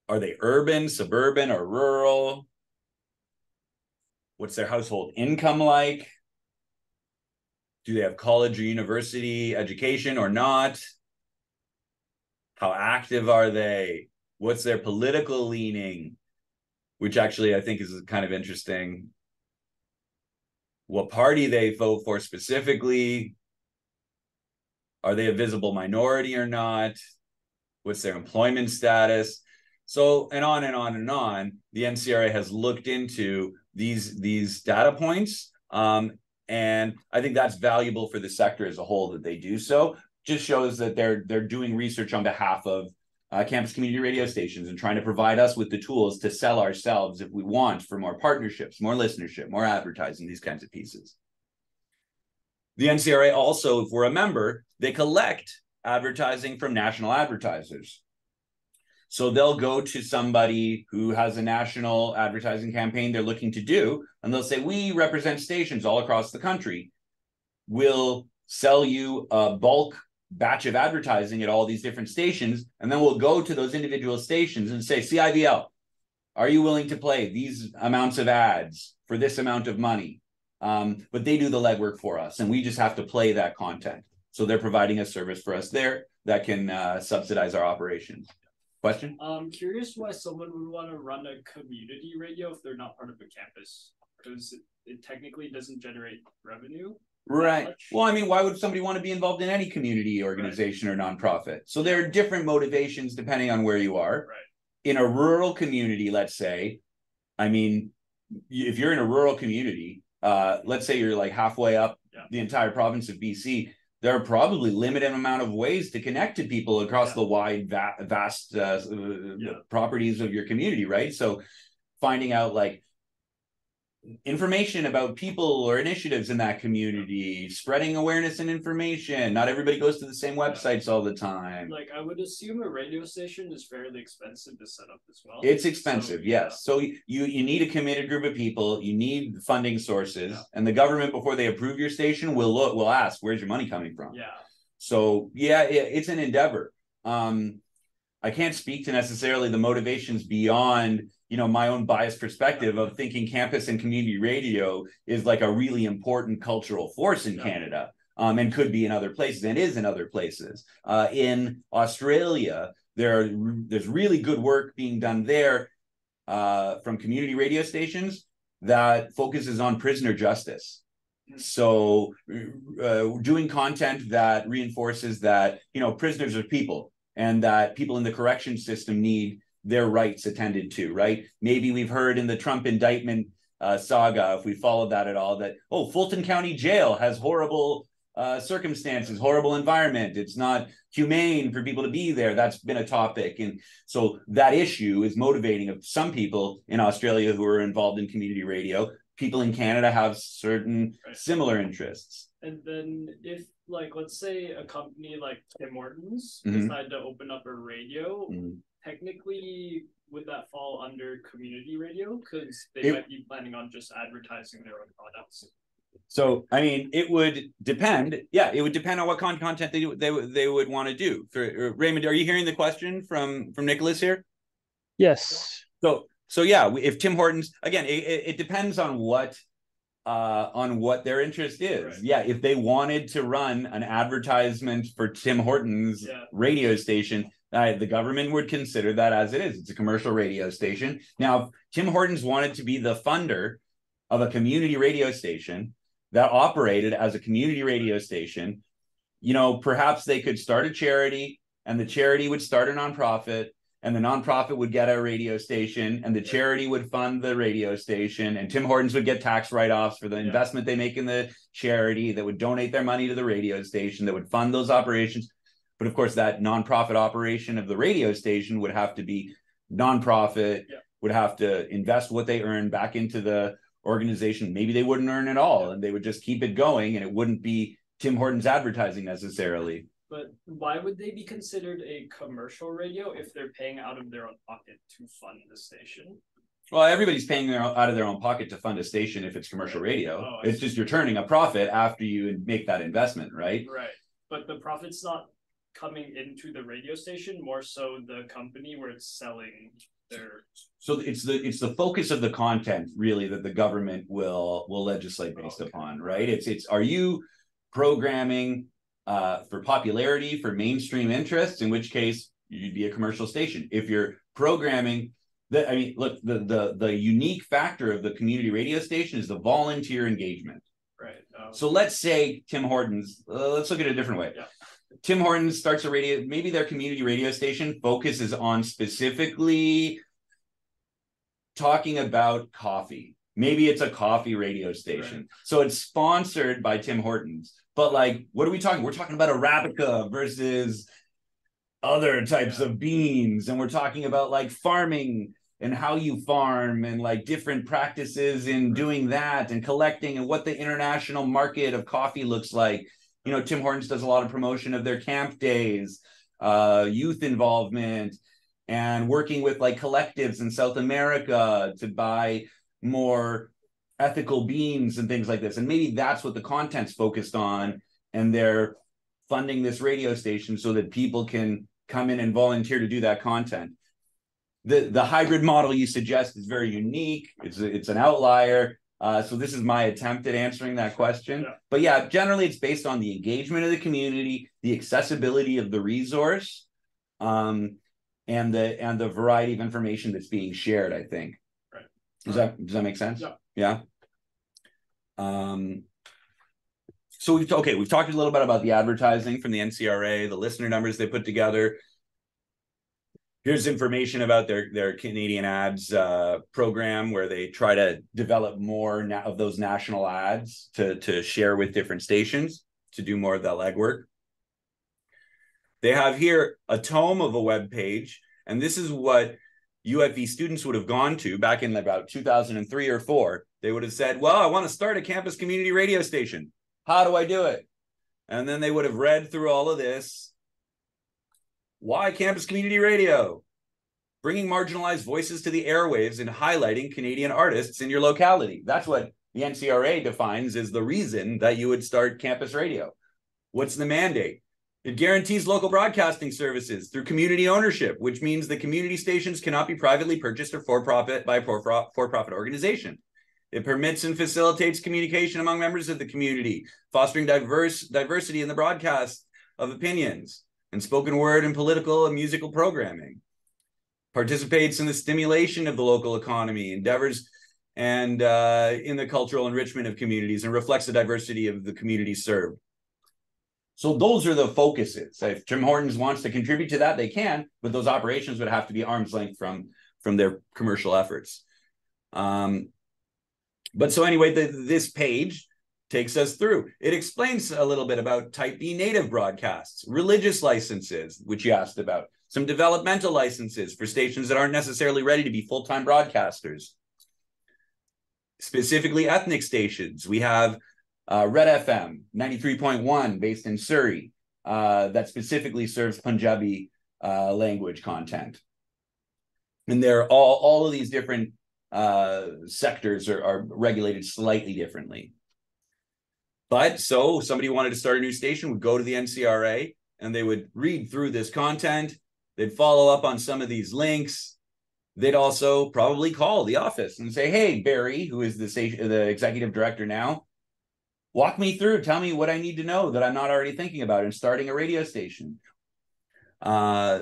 are they urban, suburban, or rural? What's their household income like? Do they have college or university education or not? How active are they? What's their political leaning? Which actually I think is kind of interesting. What party they vote for specifically? Are they a visible minority or not? What's their employment status? So, and on and on and on, the NCRA has looked into these these data points um, and i think that's valuable for the sector as a whole that they do so just shows that they're they're doing research on behalf of uh, campus community radio stations and trying to provide us with the tools to sell ourselves if we want for more partnerships more listenership more advertising these kinds of pieces the ncra also if we're a member they collect advertising from national advertisers So they'll go to somebody who has a national advertising campaign they're looking to do, and they'll say, We represent stations all across the country. We'll sell you a bulk batch of advertising at all these different stations, and then we'll go to those individual stations and say, CIVL, are you willing to play these amounts of ads for this amount of money? Um, but they do the legwork for us, and we just have to play that content. So they're providing a service for us there that can uh, subsidize our operations. Question? I'm curious why someone would want to run a community radio if they're not part of a campus, because it, it technically doesn't generate revenue. Right. Well, I mean, why would somebody want to be involved in any community organization or nonprofit? So there are different motivations depending on where you are. Right. In a rural community, let's say, I mean, if you're in a rural community, uh, let's say you're like halfway up Yeah. the entire province of BC, there are probably limited amount of ways to connect to people across Yeah. the wide, va- vast uh, uh, Yeah. properties of your community, right? So finding out like information about people or initiatives in that community, spreading awareness and information. Not everybody goes to the same websites all the time. Like I would assume a radio station is fairly expensive to set up as well. It's expensive, So, yeah. yes. So you you need a committed group of people. You need funding sources, Yeah. and the government before they approve your station will look will ask, "Where's your money coming from?" Yeah. So yeah, it, it's an endeavor. Um, I can't speak to necessarily the motivations beyond you know my own biased perspective of thinking campus and community radio is like a really important cultural force in. Canada. Um, and could be in other places and is in other places. Uh, in Australia, there are, there's really good work being done there uh, from community radio stations that focuses on prisoner justice. So, uh, doing content that reinforces that you know prisoners are people and that people in the correction system need their rights attended to. Right? Maybe we've heard in the Trump indictment uh, saga, if we followed that at all, that oh, Fulton County Jail has horrible uh, circumstances, horrible environment. It's not humane for people to be there. That's been a topic, and so that issue is motivating of some people in Australia who are involved in community radio. People in Canada have certain similar interests. And then if like let's say a company like Tim Hortons Mhm. decided to open up a radio, Mm. Technically would that fall under community radio? Because they It- might be planning on just advertising their own products. So, I mean, it would depend. Yeah, it would depend on what con- content they they would- they would want to do. For uh, Raymond, are you hearing the question from from Nicholas here? Yes. So, so yeah, if Tim Hortons again, it, it, it depends on what uh on what their interest is. Right. Yeah, if they wanted to run an advertisement for Tim Hortons Yeah. radio station, uh, the government would consider that as it is. It's a commercial radio station. Now, if Tim Hortons wanted to be the funder of a community radio station that operated as a community radio station, you know, perhaps they could start a charity and the charity would start a nonprofit and the nonprofit would get a radio station and the charity would fund the radio station and Tim Hortons would get tax write-offs for the Yeah. investment they make in the charity that would donate their money to the radio station that would fund those operations but of course that nonprofit operation of the radio station would have to be nonprofit Yeah. would have to invest what they earn back into the organization maybe they wouldn't earn at all and they would just keep it going and it wouldn't be Tim Hortons advertising necessarily But why would they be considered a commercial radio if they're paying out of their own pocket to fund the station? Well, everybody's paying their out of their own pocket to fund a station if it's commercial radio. Oh, it's see. just you're turning a profit after you make that investment, right? Right. But the profit's not coming into the radio station, more so the company where it's selling their So it's the it's the focus of the content really that the government will will legislate based Okay. upon, right? It's it's are you programming uh for popularity for mainstream interests, in which case you'd be a commercial station. If you're programming the I mean, look, the the the unique factor of the community radio station is the volunteer engagement. right. Um, So let's say Tim Hortons, uh, let's look at it a different way. Yeah. Tim Hortons starts a radio, maybe their community radio station focuses on specifically talking about coffee. Maybe it's a coffee radio station. So it's sponsored by Tim Hortons. But like, what are we talking? We're talking about Arabica versus other types Yeah. of beans. And we're talking about like farming and how you farm and like different practices in doing that and collecting and what the international market of coffee looks like. You know, Tim Hortons does a lot of promotion of their camp days, uh, youth involvement, and working with like collectives in South America to buy more ethical beans and things like this. And maybe that's what the content's focused on. And they're funding this radio station so that people can come in and volunteer to do that content. The the hybrid model you suggest is very unique. It's it's an outlier. Uh, so this is my attempt at answering that question. Yeah. But yeah, generally it's based on the engagement of the community, the accessibility of the resource, um, and the and the variety of information that's being shared. I think. Right. Does that does that make sense? Yeah. Yeah. Um. So we've okay, we've talked a little bit about the advertising from the NCRA, the listener numbers they put together. Here's information about their their Canadian ads uh, program, where they try to develop more na- of those national ads to to share with different stations to do more of that legwork. They have here a tome of a web page, and this is what UFV students would have gone to back in about 2003 or four. They would have said, "Well, I want to start a campus community radio station. How do I do it?" And then they would have read through all of this. Why campus community radio? Bringing marginalized voices to the airwaves and highlighting Canadian artists in your locality. That's what the NCRA defines as the reason that you would start campus radio. What's the mandate? It guarantees local broadcasting services through community ownership, which means the community stations cannot be privately purchased or for profit by a for profit organization. It permits and facilitates communication among members of the community, fostering diverse diversity in the broadcast of opinions and spoken word and political and musical programming. Participates in the stimulation of the local economy, endeavors and uh, in the cultural enrichment of communities, and reflects the diversity of the communities served. So those are the focuses. If Tim Hortons wants to contribute to that, they can, but those operations would have to be arm's length from from their commercial efforts. Um, but so anyway, the, this page takes us through. It explains a little bit about Type B native broadcasts, religious licenses, which you asked about, some developmental licenses for stations that aren't necessarily ready to be full time broadcasters. Specifically, ethnic stations. We have uh, Red FM 93.1 based in Surrey uh, that specifically serves Punjabi uh, language content. And they're all, all of these different uh, sectors are, are regulated slightly differently. But so somebody wanted to start a new station would go to the NCRA and they would read through this content. They'd follow up on some of these links. They'd also probably call the office and say, "Hey, Barry, who is the station, the executive director now, walk me through. Tell me what I need to know that I'm not already thinking about in starting a radio station." Uh,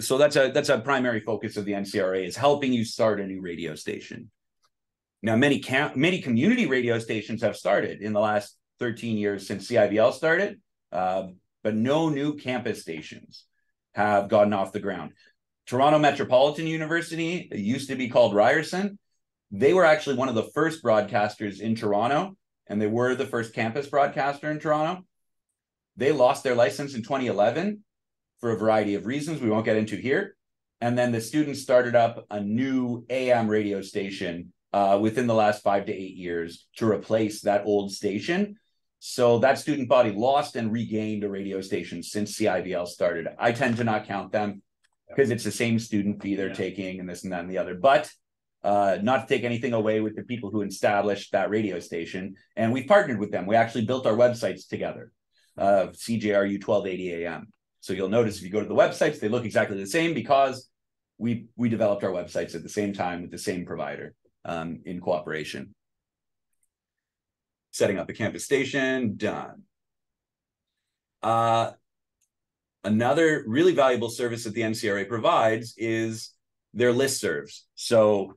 so that's a that's a primary focus of the NCRA is helping you start a new radio station. Now, many cam- many community radio stations have started in the last 13 years since CIVL started, uh, but no new campus stations have gotten off the ground. Toronto Metropolitan University it used to be called Ryerson. They were actually one of the first broadcasters in Toronto, and they were the first campus broadcaster in Toronto. They lost their license in 2011 for a variety of reasons we won't get into here. And then the students started up a new AM radio station uh, within the last five to eight years to replace that old station. So that student body lost and regained a radio station since CIVL started. I tend to not count them because it's the same student fee they're Yeah. taking and this and that and the other. But uh, not to take anything away with the people who established that radio station. And we've partnered with them. We actually built our websites together, uh, CJRU 1280 AM. So you'll notice if you go to the websites, they look exactly the same because we we developed our websites at the same time with the same provider um, in cooperation. Setting up the campus station, done. Uh, another really valuable service that the NCRA provides is their listservs. So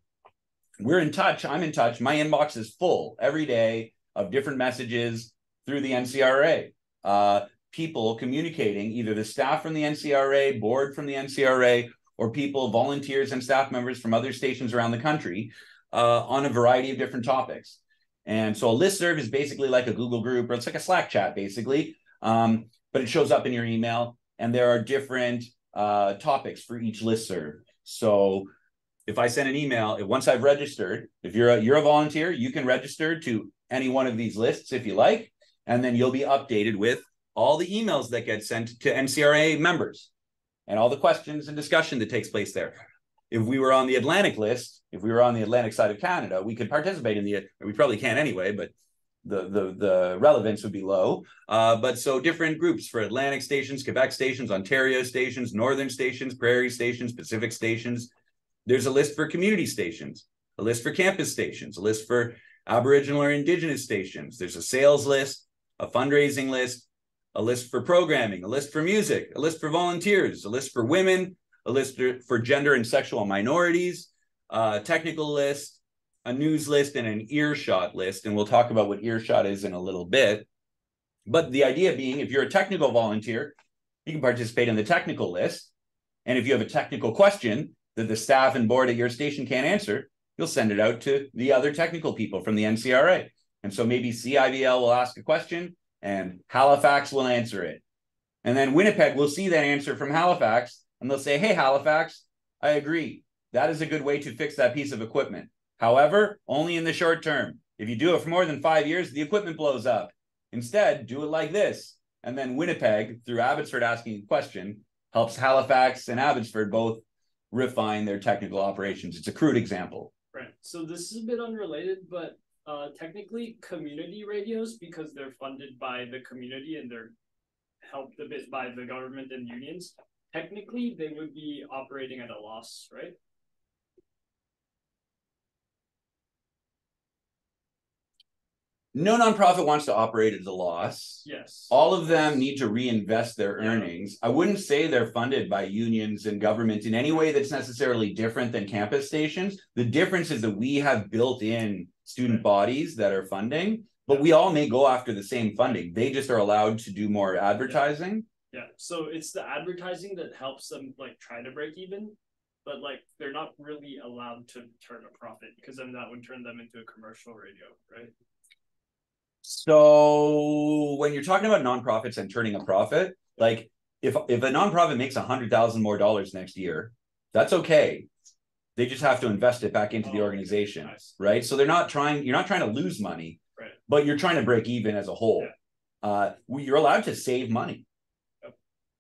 we're in touch. I'm in touch. My inbox is full every day of different messages through the NCRA. Uh, people communicating, either the staff from the NCRA, board from the NCRA, or people, volunteers and staff members from other stations around the country uh, on a variety of different topics. And so a listserv is basically like a Google group, or it's like a Slack chat, basically. Um, but it shows up in your email, and there are different uh, topics for each listserv. So if I send an email, if once I've registered, if you're a, you're a volunteer, you can register to any one of these lists if you like, and then you'll be updated with all the emails that get sent to NCRA members. and all the questions and discussion that takes place there. If we were on the Atlantic list, if we were on the Atlantic side of Canada, we could participate in the. We probably can't anyway, but the the the relevance would be low. Uh, but so different groups for Atlantic stations, Quebec stations, Ontario stations, Northern stations, Prairie stations, Pacific stations. There's a list for community stations, a list for campus stations, a list for Aboriginal or Indigenous stations. There's a sales list, a fundraising list, a list for programming, a list for music, a list for volunteers, a list for women, a list for gender and sexual minorities, a technical list, a news list, and an earshot list. And we'll talk about what earshot is in a little bit. But the idea being, if you're a technical volunteer, you can participate in the technical list. And if you have a technical question that the staff and board at your station can't answer, you'll send it out to the other technical people from the NCRA. And so maybe CIVL will ask a question and Halifax will answer it. And then Winnipeg will see that answer from Halifax and they'll say, Hey, Halifax, I agree. That is a good way to fix that piece of equipment. However, only in the short term. If you do it for more than five years, the equipment blows up. Instead, do it like this. And then Winnipeg, through Abbotsford asking a question, helps Halifax and Abbotsford both refine their technical operations. It's a crude example. Right. So this is a bit unrelated, but uh, technically community radios, because they're funded by the community and they're helped a bit by the government and unions, technically they would be operating at a loss, right? No nonprofit wants to operate at a loss. Yes. All of them need to reinvest their earnings. I wouldn't say they're funded by unions and government in any way that's necessarily different than campus stations. The difference is that we have built in student bodies that are funding, but we all may go after the same funding. They just are allowed to do more advertising. Yeah. So it's the advertising that helps them like try to break even, but like they're not really allowed to turn a profit because then that would turn them into a commercial radio, right? So when you're talking about nonprofits and turning a profit, like if if a nonprofit makes a hundred thousand more dollars next year, that's okay. They just have to invest it back into oh, the organization, nice. right? So they're not trying. You're not trying to lose money, right. but you're trying to break even as a whole. Yeah. Uh, you're allowed to save money.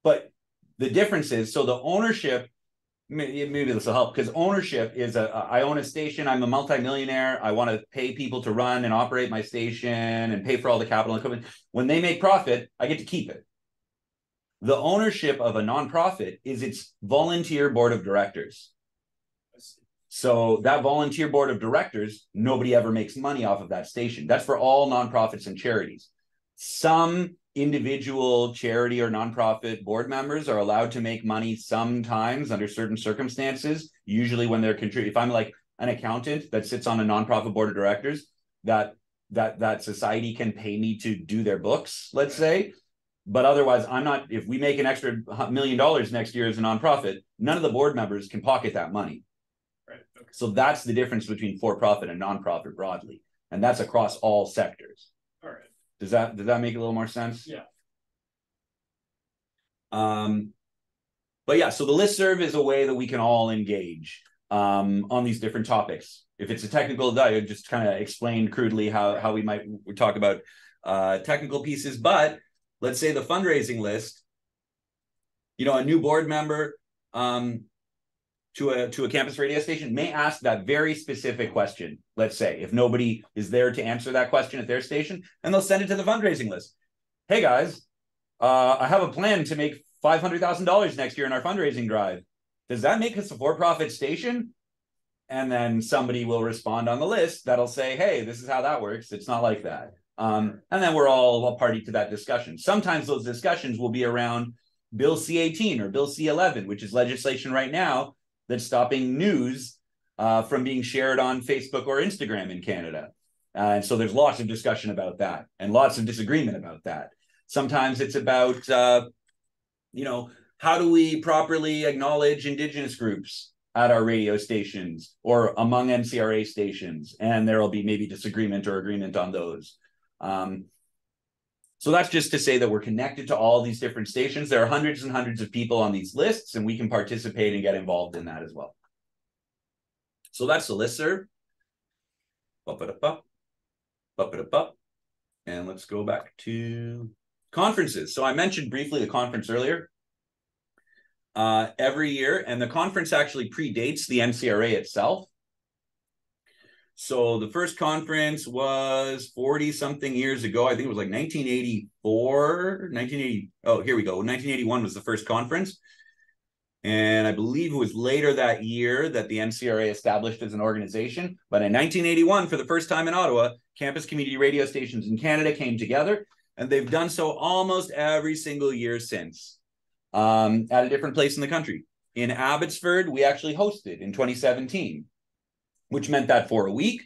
But the difference is so the ownership maybe this will help because ownership is a I own a station. I'm a multimillionaire. I want to pay people to run and operate my station and pay for all the capital equipment. When they make profit, I get to keep it. The ownership of a nonprofit is its volunteer board of directors. So that volunteer board of directors, nobody ever makes money off of that station. That's for all nonprofits and charities. Some individual charity or nonprofit board members are allowed to make money sometimes under certain circumstances usually when they're contributing if i'm like an accountant that sits on a nonprofit board of directors that that that society can pay me to do their books let's say. But otherwise i'm not if we make an extra million dollars next year as a nonprofit none of the board members can pocket that money. Right okay. so that's the difference between for profit and nonprofit broadly and that's across all sectors does that does that make a little more sense? Yeah. Um, but yeah, so the list serve is a way that we can all engage um, on these different topics. If it's a technical, I just kind of explain crudely how how we might we talk about uh, technical pieces. But let's say the fundraising list. You know, a new board member um, to a to a campus radio station may ask that very specific question let's say. If nobody is there to answer that question at their station and they'll send it to the fundraising list. Hey guys uh, i have a plan to make $500000 next year in our fundraising drive. Does that make us a for-profit station? And then somebody will respond on the list that'll say hey this is how that works. It's not like that. Um, and then we're all a party to that discussion. Sometimes those discussions will be around bill c18 or bill c11 which is legislation right now that's stopping news uh, from being shared on Facebook or Instagram in Canada. Uh, and so there's lots of discussion about that and lots of disagreement about that. Sometimes it's about, uh, you know, how do we properly acknowledge Indigenous groups at our radio stations or among NCRA stations? And there will be maybe disagreement or agreement on those. Um, so that's just to say that we're connected to all these different stations. There are hundreds and hundreds of people on these lists, and we can participate and get involved in that as well. So that's the list serve. Up it up, up, up it up, up. And let's go back to conferences. So I mentioned briefly the conference earlier. uh, every year, and the conference actually predates the NCRA itself. So the first conference was 40 something years ago. I think it was like 1984, 1980. Oh, here we go. 1981 was the first conference. And I believe it was later that year that the NCRA established as an organization. But in 1981, for the first time in Ottawa, campus community radio stations in Canada came together, and they've done so almost every single year since um, at a different place in the country. In Abbotsford, we actually hosted in 2017 which meant that for a week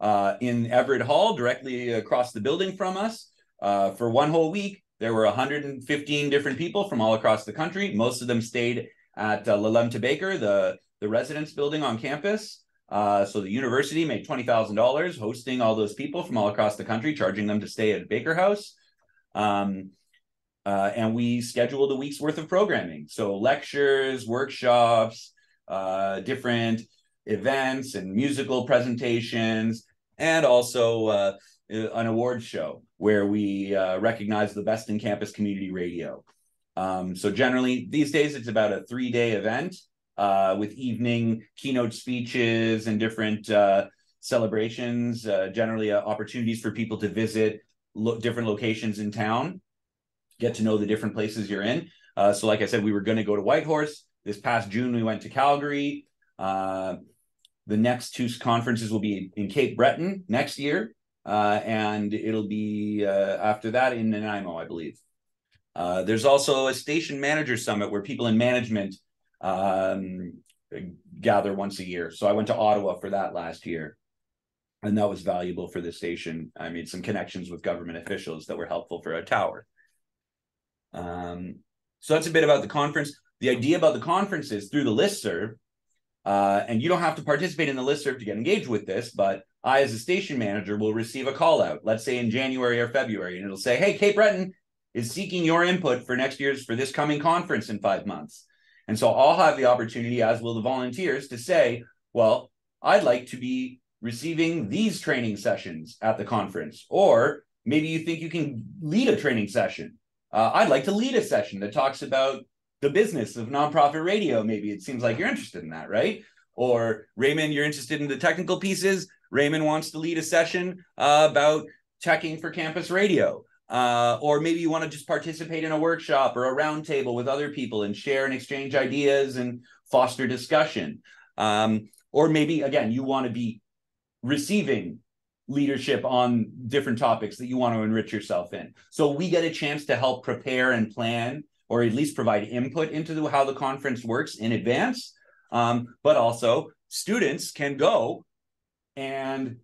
uh, in Everett Hall, directly across the building from us, uh, for one whole week, there were 115 different people from all across the country. Most of them stayed at uh, Lalem Baker, the, the residence building on campus. Uh, so the university made $20,000 hosting all those people from all across the country, charging them to stay at Baker House. Um, uh, and we scheduled a week's worth of programming. So lectures, workshops, uh, different events and musical presentations, and also uh, an award show where we uh, recognize the best in campus community radio. Um, so generally, these days it's about a three-day event uh, with evening keynote speeches and different uh, celebrations. Uh, generally, uh, opportunities for people to visit lo- different locations in town, get to know the different places you're in. so, like I said, we were going to go to Whitehorse. This past June, we went to Calgary. The next two conferences will be in Cape Breton next year, uh, and it'll be uh, after that in Nanaimo, I believe. Uh, there's also a station manager summit where people in management um, gather once a year. So I went to Ottawa for that last year, and that was valuable for the station. I made some connections with government officials that were helpful for a tower. Um, so that's a bit about the conference. The idea about the conference is through the listserv, uh, and you don't have to participate in the listserv to get engaged with this, but I, as a station manager, will receive a call out, let's say in January or February, and it'll say, Hey, Cape Breton is seeking your input for next year's, for this coming conference in five months. And so I'll have the opportunity, as will the volunteers, to say, Well, I'd like to be receiving these training sessions at the conference. Or maybe you think you can lead a training session. Uh, I'd like to lead a session that talks about the business of nonprofit radio. Maybe it seems like you're interested in that, right? Or Raymond, you're interested in the technical pieces. Raymond wants to lead a session uh, about checking for campus radio. Uh, or maybe you want to just participate in a workshop or a roundtable with other people and share and exchange ideas and foster discussion. Um, or maybe, again, you want to be receiving leadership on different topics that you want to enrich yourself in. So we get a chance to help prepare and plan or at least provide input into the, how the conference works in advance. Um, but also, students can go and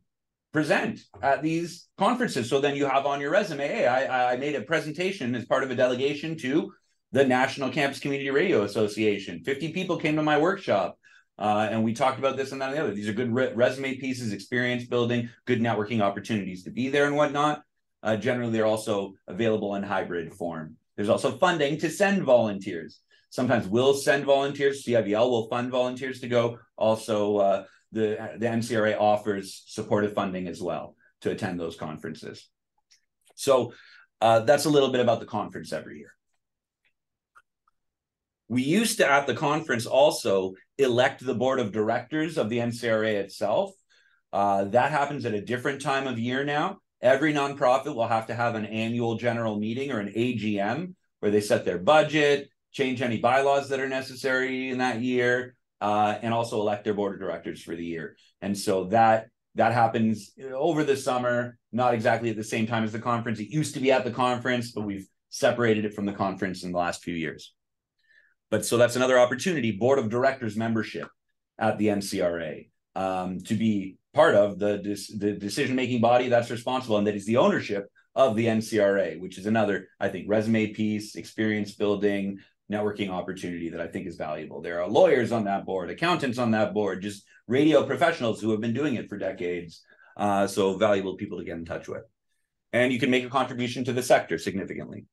present at these conferences. So then you have on your resume, hey, I, I made a presentation as part of a delegation to the National Campus Community Radio Association. 50 people came to my workshop. Uh, and we talked about this and that and the other. These are good re- resume pieces, experience building, good networking opportunities to be there and whatnot. Uh, generally, they're also available in hybrid form. There's also funding to send volunteers. Sometimes we'll send volunteers. CIVL will fund volunteers to go. Also, uh, the the NCRA offers supportive funding as well to attend those conferences. So uh, that's a little bit about the conference every year. We used to, at the conference, also elect the board of directors of the NCRA itself. Uh, that happens at a different time of year now. Every nonprofit will have to have an annual general meeting or an AGM where they set their budget, change any bylaws that are necessary in that year, uh, and also elect their board of directors for the year. And so that that happens over the summer, not exactly at the same time as the conference. It used to be at the conference, but we've separated it from the conference in the last few years. But so that's another opportunity, board of directors membership at the NCRA um, to be part of the, the decision making body that's responsible and that is the ownership of the NCRA, which is another, I think, resume piece, experience building, networking opportunity that I think is valuable. There are lawyers on that board, accountants on that board, just radio professionals who have been doing it for decades. Uh, so valuable people to get in touch with. And you can make a contribution to the sector significantly.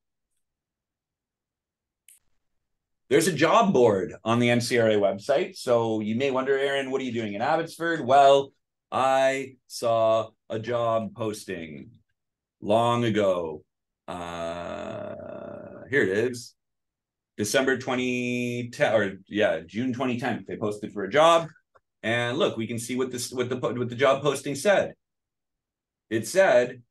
There's a job board on the NCRA website. So you may wonder, Aaron, what are you doing in Abbotsford? Well, I saw a job posting long ago. Uh, here it is. December 2010 or yeah, June 2010. They posted for a job. And look, we can see what this what the what the job posting said. It said,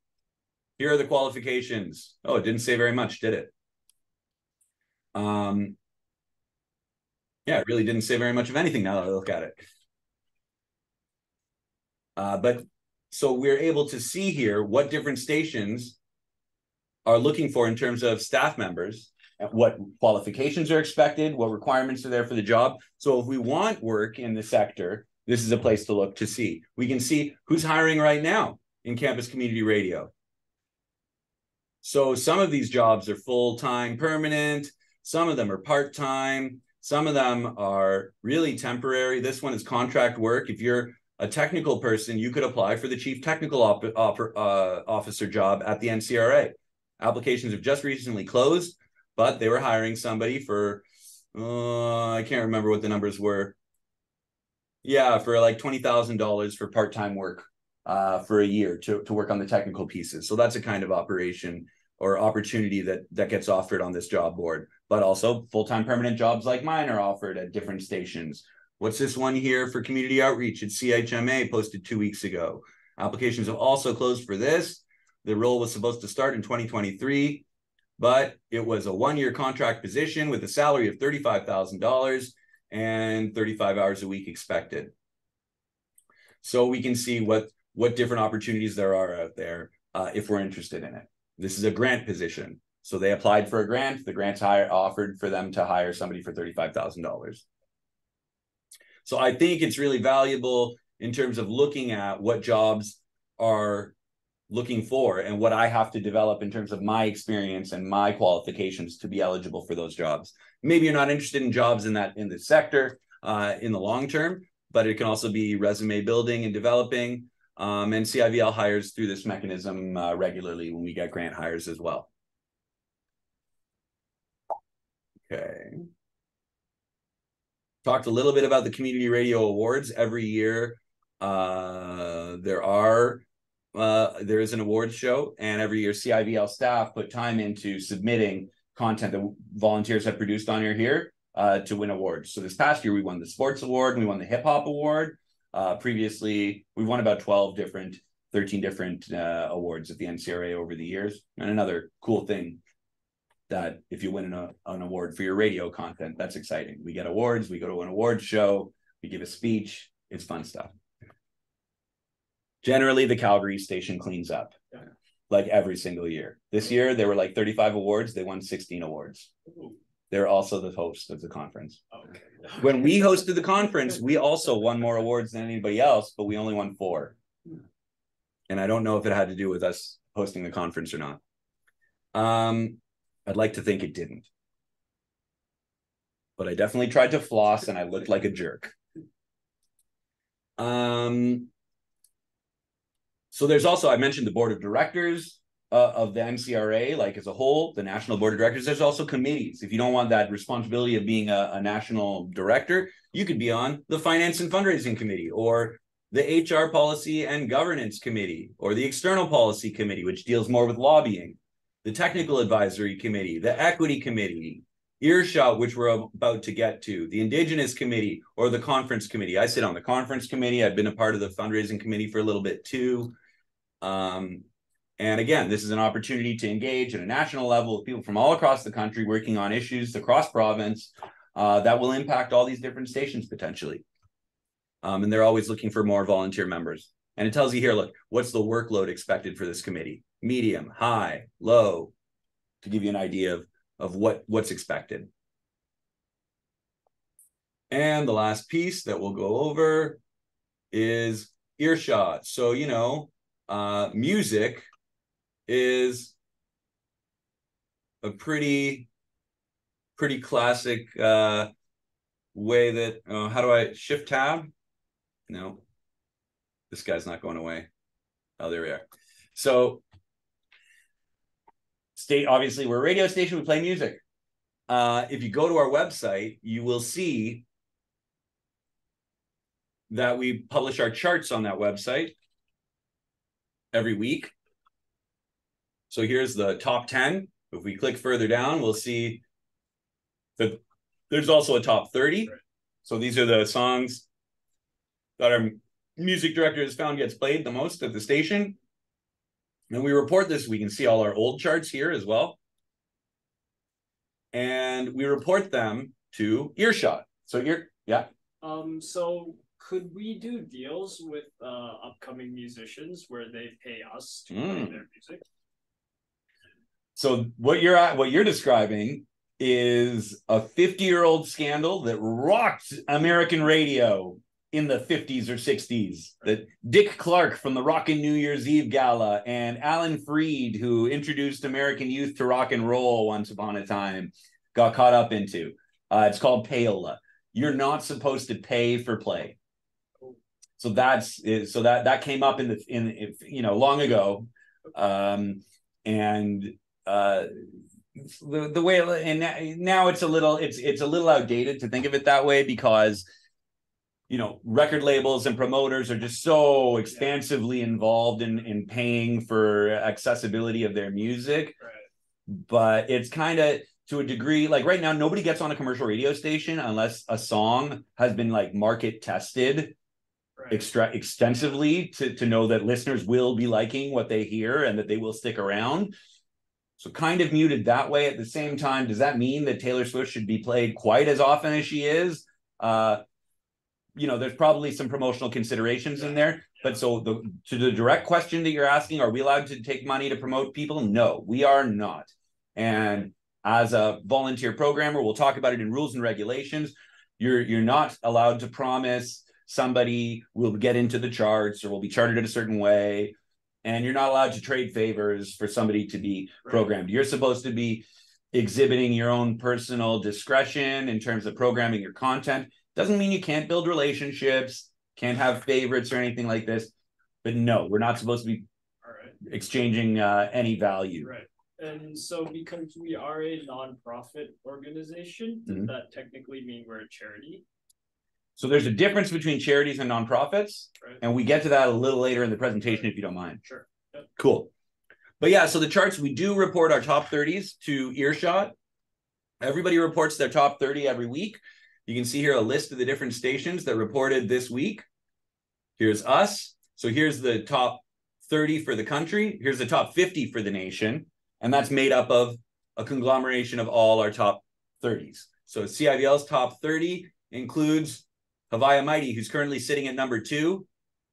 here are the qualifications. Oh, it didn't say very much, did it? Um yeah, it really didn't say very much of anything now that I look at it. Uh, but so we're able to see here what different stations are looking for in terms of staff members, what qualifications are expected, what requirements are there for the job. So if we want work in the sector, this is a place to look to see. We can see who's hiring right now in campus community radio. So some of these jobs are full-time permanent, some of them are part-time, some of them are really temporary. This one is contract work. If you're a technical person, you could apply for the chief technical op- op- uh, officer job at the NCRA. Applications have just recently closed, but they were hiring somebody for, uh, I can't remember what the numbers were. Yeah, for like $20,000 for part time work uh, for a year to, to work on the technical pieces. So that's a kind of operation or opportunity that that gets offered on this job board. But also full-time permanent jobs like mine are offered at different stations. What's this one here for community outreach at CHMA posted two weeks ago? Applications have also closed for this. The role was supposed to start in 2023, but it was a one-year contract position with a salary of $35,000 and 35 hours a week expected. So we can see what what different opportunities there are out there uh, if we're interested in it. This is a grant position. So they applied for a grant. The grant's hire, offered for them to hire somebody for $35,000. So I think it's really valuable in terms of looking at what jobs are looking for and what I have to develop in terms of my experience and my qualifications to be eligible for those jobs. Maybe you're not interested in jobs in that in the sector uh, in the long term, but it can also be resume building and developing. Um, and CIVL hires through this mechanism uh, regularly when we get grant hires as well. Okay. Talked a little bit about the Community Radio Awards. Every year, uh, there are uh, there is an awards show, and every year CIVL staff put time into submitting content that volunteers have produced on here here uh, to win awards. So this past year, we won the sports award, and we won the hip hop award. Uh, previously, we've won about twelve different, thirteen different uh, awards at the NCRA over the years. And another cool thing that if you win an, an award for your radio content, that's exciting. We get awards, we go to an awards show, we give a speech. It's fun stuff. Generally, the Calgary station cleans up Yeah. like every single year. This year, there were like 35 awards. They won 16 awards. Ooh, They're also the host of the conference. okay. When we hosted the conference, we also won more awards than anybody else, but we only won four. And I don't know if it had to do with us hosting the conference or not. Um, I'd like to think it didn't. But I definitely tried to floss and I looked like a jerk. Um, so there's also, I mentioned the board of directors uh, of the NCRA, like as a whole, the national board of directors. There's also committees. If you don't want that responsibility of being a, a national director, you could be on the finance and fundraising committee or the HR policy and governance committee or the external policy committee, which deals more with lobbying, the technical advisory committee, the equity committee, earshot, which we're about to get to, the indigenous committee or the conference committee. I sit on the conference committee. I've been a part of the fundraising committee for a little bit too. Um, and again, this is an opportunity to engage at a national level with people from all across the country working on issues across province uh, that will impact all these different stations potentially. Um, and they're always looking for more volunteer members. And it tells you here, look, what's the workload expected for this committee? Medium, high, low, to give you an idea of, of what, what's expected. And the last piece that we'll go over is earshot. So, you know, uh, music is a pretty, pretty classic uh, way that, uh, how do I shift tab? No, this guy's not going away. Oh, there we are. So, state obviously we're a radio station. We play music. Uh, if you go to our website, you will see that we publish our charts on that website every week. So here's the top 10. If we click further down, we'll see that there's also a top 30. Right. So these are the songs that our music director has found gets played the most at the station. And we report this. We can see all our old charts here as well. And we report them to Earshot. So ear, yeah. Um, so could we do deals with uh upcoming musicians where they pay us to play Mm. their music? So what you're at, what you're describing is a 50 year old scandal that rocked American radio in the 50s or 60s. That Dick Clark from the Rockin' New Year's Eve Gala and Alan Freed, who introduced American youth to rock and roll once upon a time, got caught up into. Uh, it's called payola. You're not supposed to pay for play. So that's so that that came up in the in you know long ago, um, and uh the, the way and now it's a little it's it's a little outdated to think of it that way because you know record labels and promoters are just so expansively involved in in paying for accessibility of their music Right. but it's kind of to a degree like right now nobody gets on a commercial radio station unless a song has been like market tested Right. extra extensively to to know that listeners will be liking what they hear and that they will stick around. So kind of muted that way. At the same time, does that mean that Taylor Swift should be played quite as often as she is? Uh, you know, there's probably some promotional considerations in there. But so the to the direct question that you're asking, are we allowed to take money to promote people? No, we are not. And as a volunteer programmer, we'll talk about it in rules and regulations. You're you're not allowed to promise somebody will get into the charts or will be charted in a certain way and you're not allowed to trade favors for somebody to be Right. programmed you're supposed to be exhibiting your own personal discretion in terms of programming your content doesn't mean you can't build relationships can't have favorites or anything like this but no we're not supposed to be right. exchanging uh, any value Right. And so because we are a nonprofit organization, does Mhm. that technically mean we're a charity? so there's a difference between charities and nonprofits Right. and we get to that a little later in the presentation if you don't mind Sure. Cool. But yeah, so the charts, we do report our top 30s to Earshot. Everybody reports their top 30 every week. You can see here a list of the different stations that reported this week. Here's us. So here's the top 30 for the country. Here's the top 50 for the nation. And that's made up of a conglomeration of all our top 30s. So CIVL's top 30 includes Haviah Mighty, who's currently sitting at number two.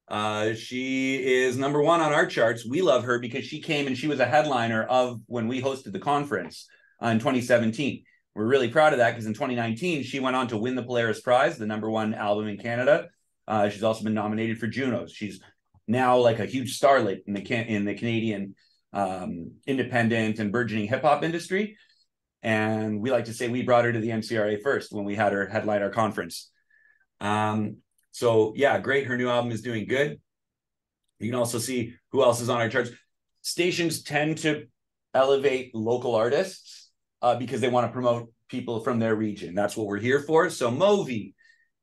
Uh, she is number one on our charts. We love her because she came and she was a headliner of when we hosted the conference uh, in 2017. We're really proud of that because in 2019 she went on to win the Polaris Prize, the number one album in Canada. Uh, she's also been nominated for Junos. She's now like a huge starlet in the can in the Canadian um, independent and burgeoning hip hop industry. And we like to say we brought her to the NCRA first when we had her headline our conference. Um, so yeah, great. Her new album is doing good. You can also see who else is on our charts. Stations tend to elevate local artists uh, because they want to promote people from their region. That's what we're here for. So Mauvey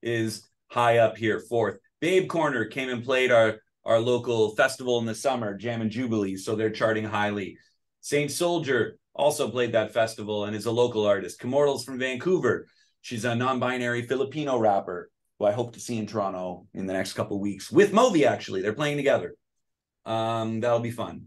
is high up here, fourth. Babe Corner came and played our our local festival in the summer, Jam in Jubilee. So they're charting highly. Saint Soldier also played that festival and is a local artist. Kimmortal's from Vancouver. She's a non-binary Filipino rapper who I hope to see in Toronto in the next couple weeks with Mauvey. Actually, they're playing together. Um, that'll be fun.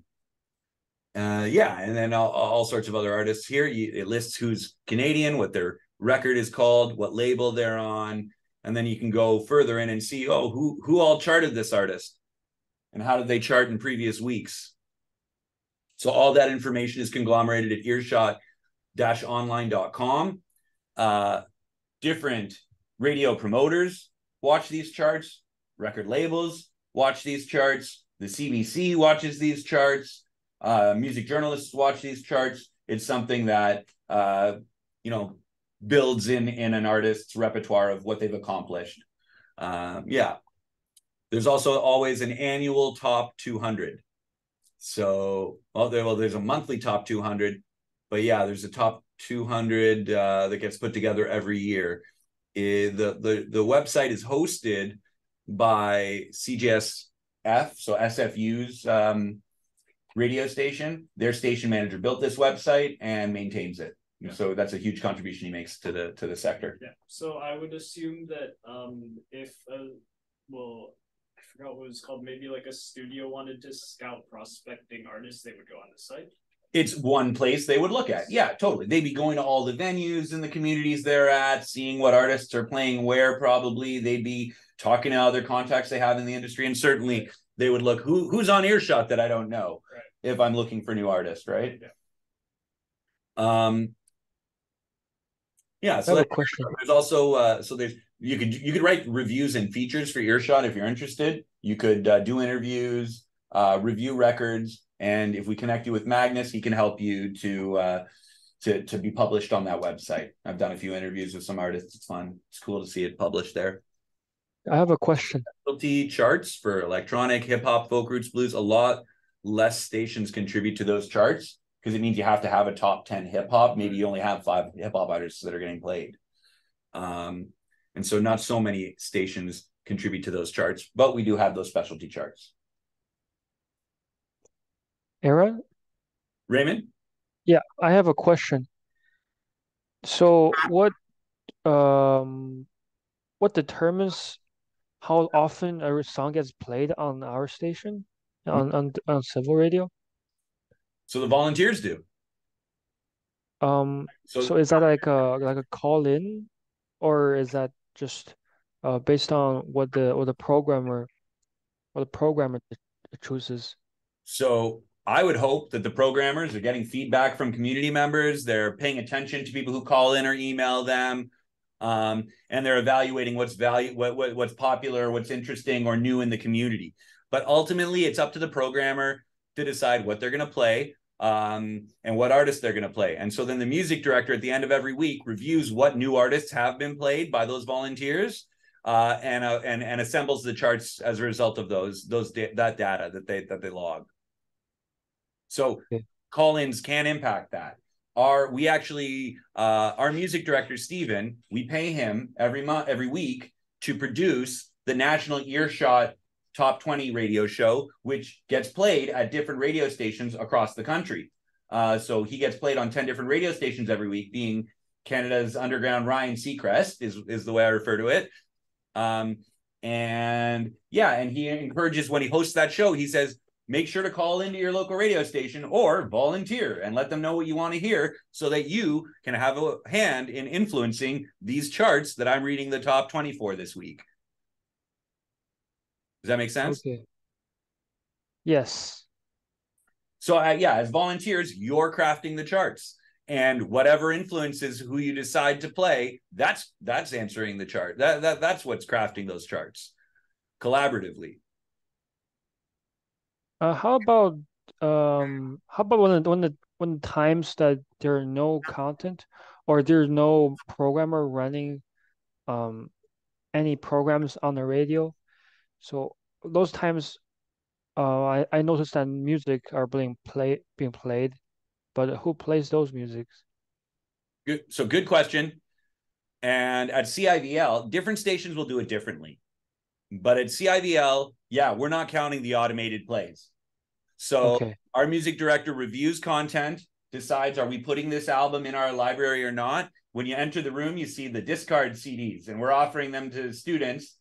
Uh, yeah, and then all, all sorts of other artists here. You, it lists who's Canadian, what their record is called, what label they're on, and then you can go further in and see oh who who all charted this artist, and how did they chart in previous weeks. So all that information is conglomerated at earshot-online.com. Uh, different radio promoters watch these charts, record labels watch these charts, the CBC watches these charts, uh, music journalists watch these charts. It's something that uh, you know builds in in an artist's repertoire of what they've accomplished. Um, yeah, there's also always an annual top 200. So, well, there, well, there's a monthly top 200, but yeah, there's a top 200 uh, that gets put together every year. Eh, the the the website is hosted by CJSF, so SFU's um, radio station. Their station manager built this website and maintains it. Yeah. So that's a huge contribution he makes to the to the sector. Yeah. So I would assume that um if a well I forgot what it was called, maybe like a studio wanted to scout prospecting artists, they would go on the site. It's one place they would look at. Yeah, totally. They'd be going to all the venues in the communities they're at, seeing what artists are playing where. Probably they'd be talking to other contacts they have in the industry, and certainly they would look who who's on earshot that I don't know. If I'm looking for new artists, right? Yeah. Um. Yeah, so have a that- question. there's also uh, so there's you could you could write reviews and features for Earshot if you're interested. You could uh, do interviews, uh, review records, and if we connect you with Magnus, he can help you to uh, to to be published on that website. I've done a few interviews with some artists. It's fun. It's cool to see it published there. I have a question. Specialty charts for electronic, hip hop, folk roots, blues. A lot less stations contribute to those charts because it means you have to have a top 10 hip hop. Maybe you only have five hip hop artists that are getting played. Um, and so not so many stations contribute to those charts, but we do have those specialty charts. Era? Raymond? Yeah, I have a question. So what um what determines how often a song gets played on our station on on on CIVL Radio? So the volunteers do. Um So, so is that like a like a call in or is that just uh based on what the what the programmer what the programmer chooses? so I would hope that the programmers are getting feedback from community members. They're paying attention to people who call in or email them. Um, and they're evaluating what's value, what, what what's popular, what's interesting or new in the community. But ultimately, it's up to the programmer to decide what they're going to play um, and what artists they're going to play. And so then the music director at the end of every week reviews what new artists have been played by those volunteers uh, and uh, and and assembles the charts as a result of those those da- that data that they that they log. So call-ins can impact that. Our we actually uh, our music director Stephen, we pay him every month every week to produce the National Earshot Top 20 radio show, which gets played at different radio stations across the country. Uh, so he gets played on 10 different radio stations every week, being Canada's underground Ryan Seacrest is, is the way I refer to it. Um, and yeah, and he encourages when he hosts that show, he says, make sure to call into your local radio station or volunteer and let them know what you want to hear so that you can have a hand in influencing these charts that I'm reading the top 20 for this week. Does that make sense? Okay. Yes. So uh, yeah, as volunteers, you're crafting the charts, and whatever influences who you decide to play, that's that's answering the chart. That that that's what's crafting those charts collaboratively. Uh, how about um how about when when the when the times that there are no content or there's no programmer running um any programs on the radio? So those times uh I, I noticed that music are being play being played, but who plays those musics? Good. So good question. And at CIVL, different stations will do it differently. But at CIVL, yeah, we're not counting the automated plays. So Okay. our music director reviews content, decides are we putting this album in our library or not. When you enter the room, you see the discard CDs, and we're offering them to students.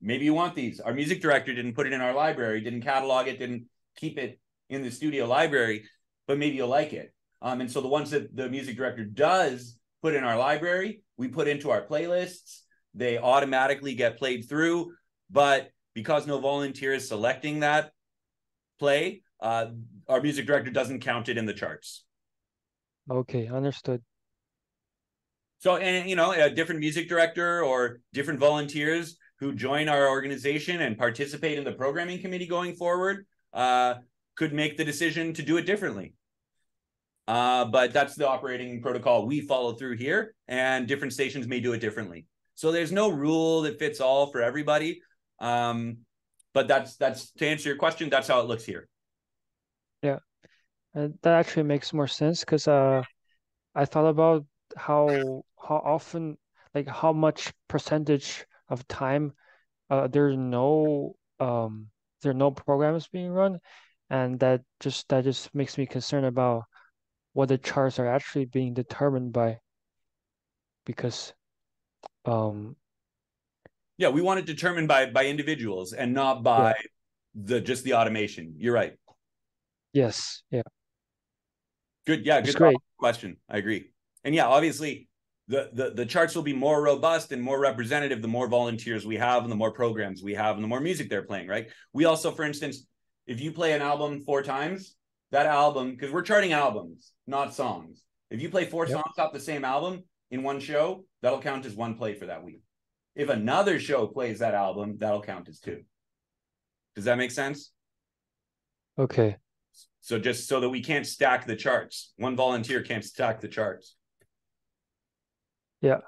Maybe you want these. Our music director didn't put it in our library, didn't catalog it, didn't keep it in the studio library, but maybe you'll like it. Um, and so the ones that the music director does put in our library, we put into our playlists. They automatically get played through, but because no volunteer is selecting that play, uh, our music director doesn't count it in the charts. Okay, understood. So, and you know, a different music director or different volunteers who join our organization and participate in the programming committee going forward uh, could make the decision to do it differently. Uh, but that's the operating protocol we follow through here, and different stations may do it differently. So there's no rule that fits all for everybody. Um, but that's that's to answer your question. That's how it looks here. And that actually makes more sense because uh, I thought about how how often, like how much percentage of time, uh, there's no um, there are no programs being run, and that just that just makes me concerned about what the charts are actually being determined by. Because um yeah we want it determined by by individuals and not by yeah. the just the automation. You're right. Yes yeah. Good yeah good question. I agree. And yeah obviously the, the the charts will be more robust and more representative the more volunteers we have and the more programs we have and the more music they're playing right? We also for instance if you play an album four times that album because we're charting albums not songs. If you play four yep. songs off the same album in one show that'll count as one play for that week. If another show plays that album that'll count as two. Does that make sense? Okay. So just so that we can't stack the charts. One volunteer can't stack the charts yeah.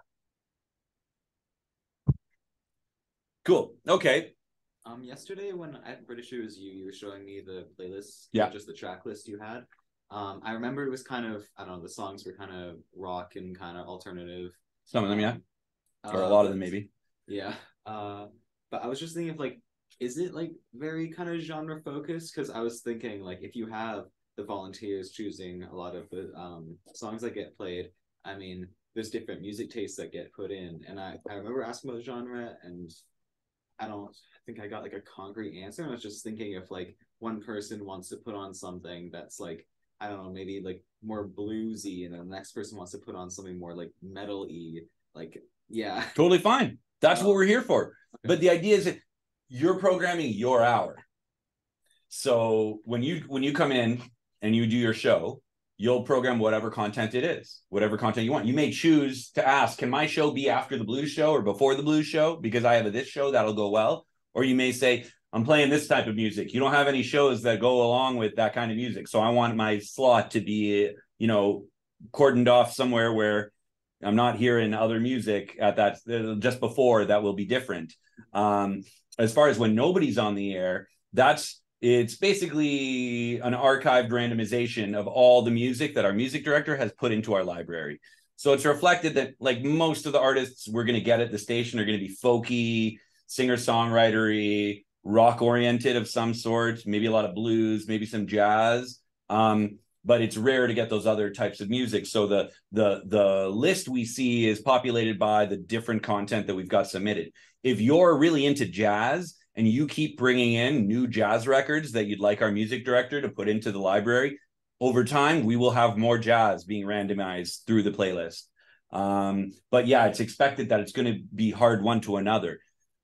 Cool. Okay. Um, yesterday when at British it was you, you were showing me the playlist, yeah, just the track list you had. Um, I remember it was kind of I don't know, the songs were kind of rock and kind of alternative. Some of them, yeah, or uh, a lot of them, maybe. Yeah. Uh, but I was just thinking of like, is it like very kind of genre focused? Because I was thinking like, if you have the volunteers choosing a lot of the um songs that get played, I mean, there's different music tastes that get put in. And I, I remember asking about the genre and I don't I think I got like a concrete answer. And I was just thinking if like one person wants to put on something that's like I don't know, maybe like more bluesy, and then the next person wants to put on something more like metal y. Like, yeah. (laughs) Totally fine. That's oh. what we're here for. Okay. But the idea is that you're programming your hour. So when you when you come in and you do your show, you'll program whatever content it is, whatever content you want. You may choose to ask, can my show be after the blues show or before the blues show? Because I have a, this show that'll go well. Or you may say, I'm playing this type of music. You don't have any shows that go along with that kind of music. So I want my slot to be, you know, cordoned off somewhere where I'm not hearing other music at that just before that will be different. Um, as far as when nobody's on the air, that's it's basically an archived randomization of all the music that our music director has put into our library. So it's reflected that like most of the artists we're going to get at the station are going to be folky, singer songwritery, rock oriented of some sort, maybe a lot of blues, maybe some jazz. Um, but it's rare to get those other types of music. So the the the list we see is populated by the different content that we've got submitted. If you're really into jazz and you keep bringing in new jazz records that you'd like our music director to put into the library, over time we will have more jazz being randomized through the playlist. Um, but yeah, it's expected that it's going to be hard one to another.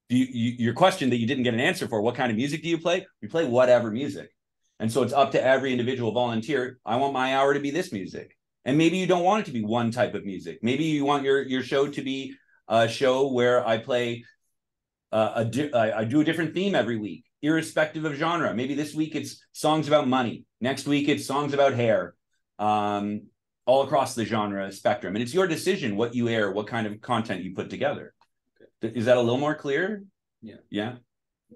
You, you, your question that you didn't get an answer for: What kind of music do you play? We play whatever music, and so it's up to every individual volunteer. I want my hour to be this music, and maybe you don't want it to be one type of music. Maybe you want your your show to be a show where I play uh, a I do a different theme every week, irrespective of genre. Maybe this week it's songs about money. Next week it's songs about hair. Um, all across the genre spectrum, and it's your decision what you air, what kind of content you put together. Okay. Is that a little more clear? Yeah. Yeah.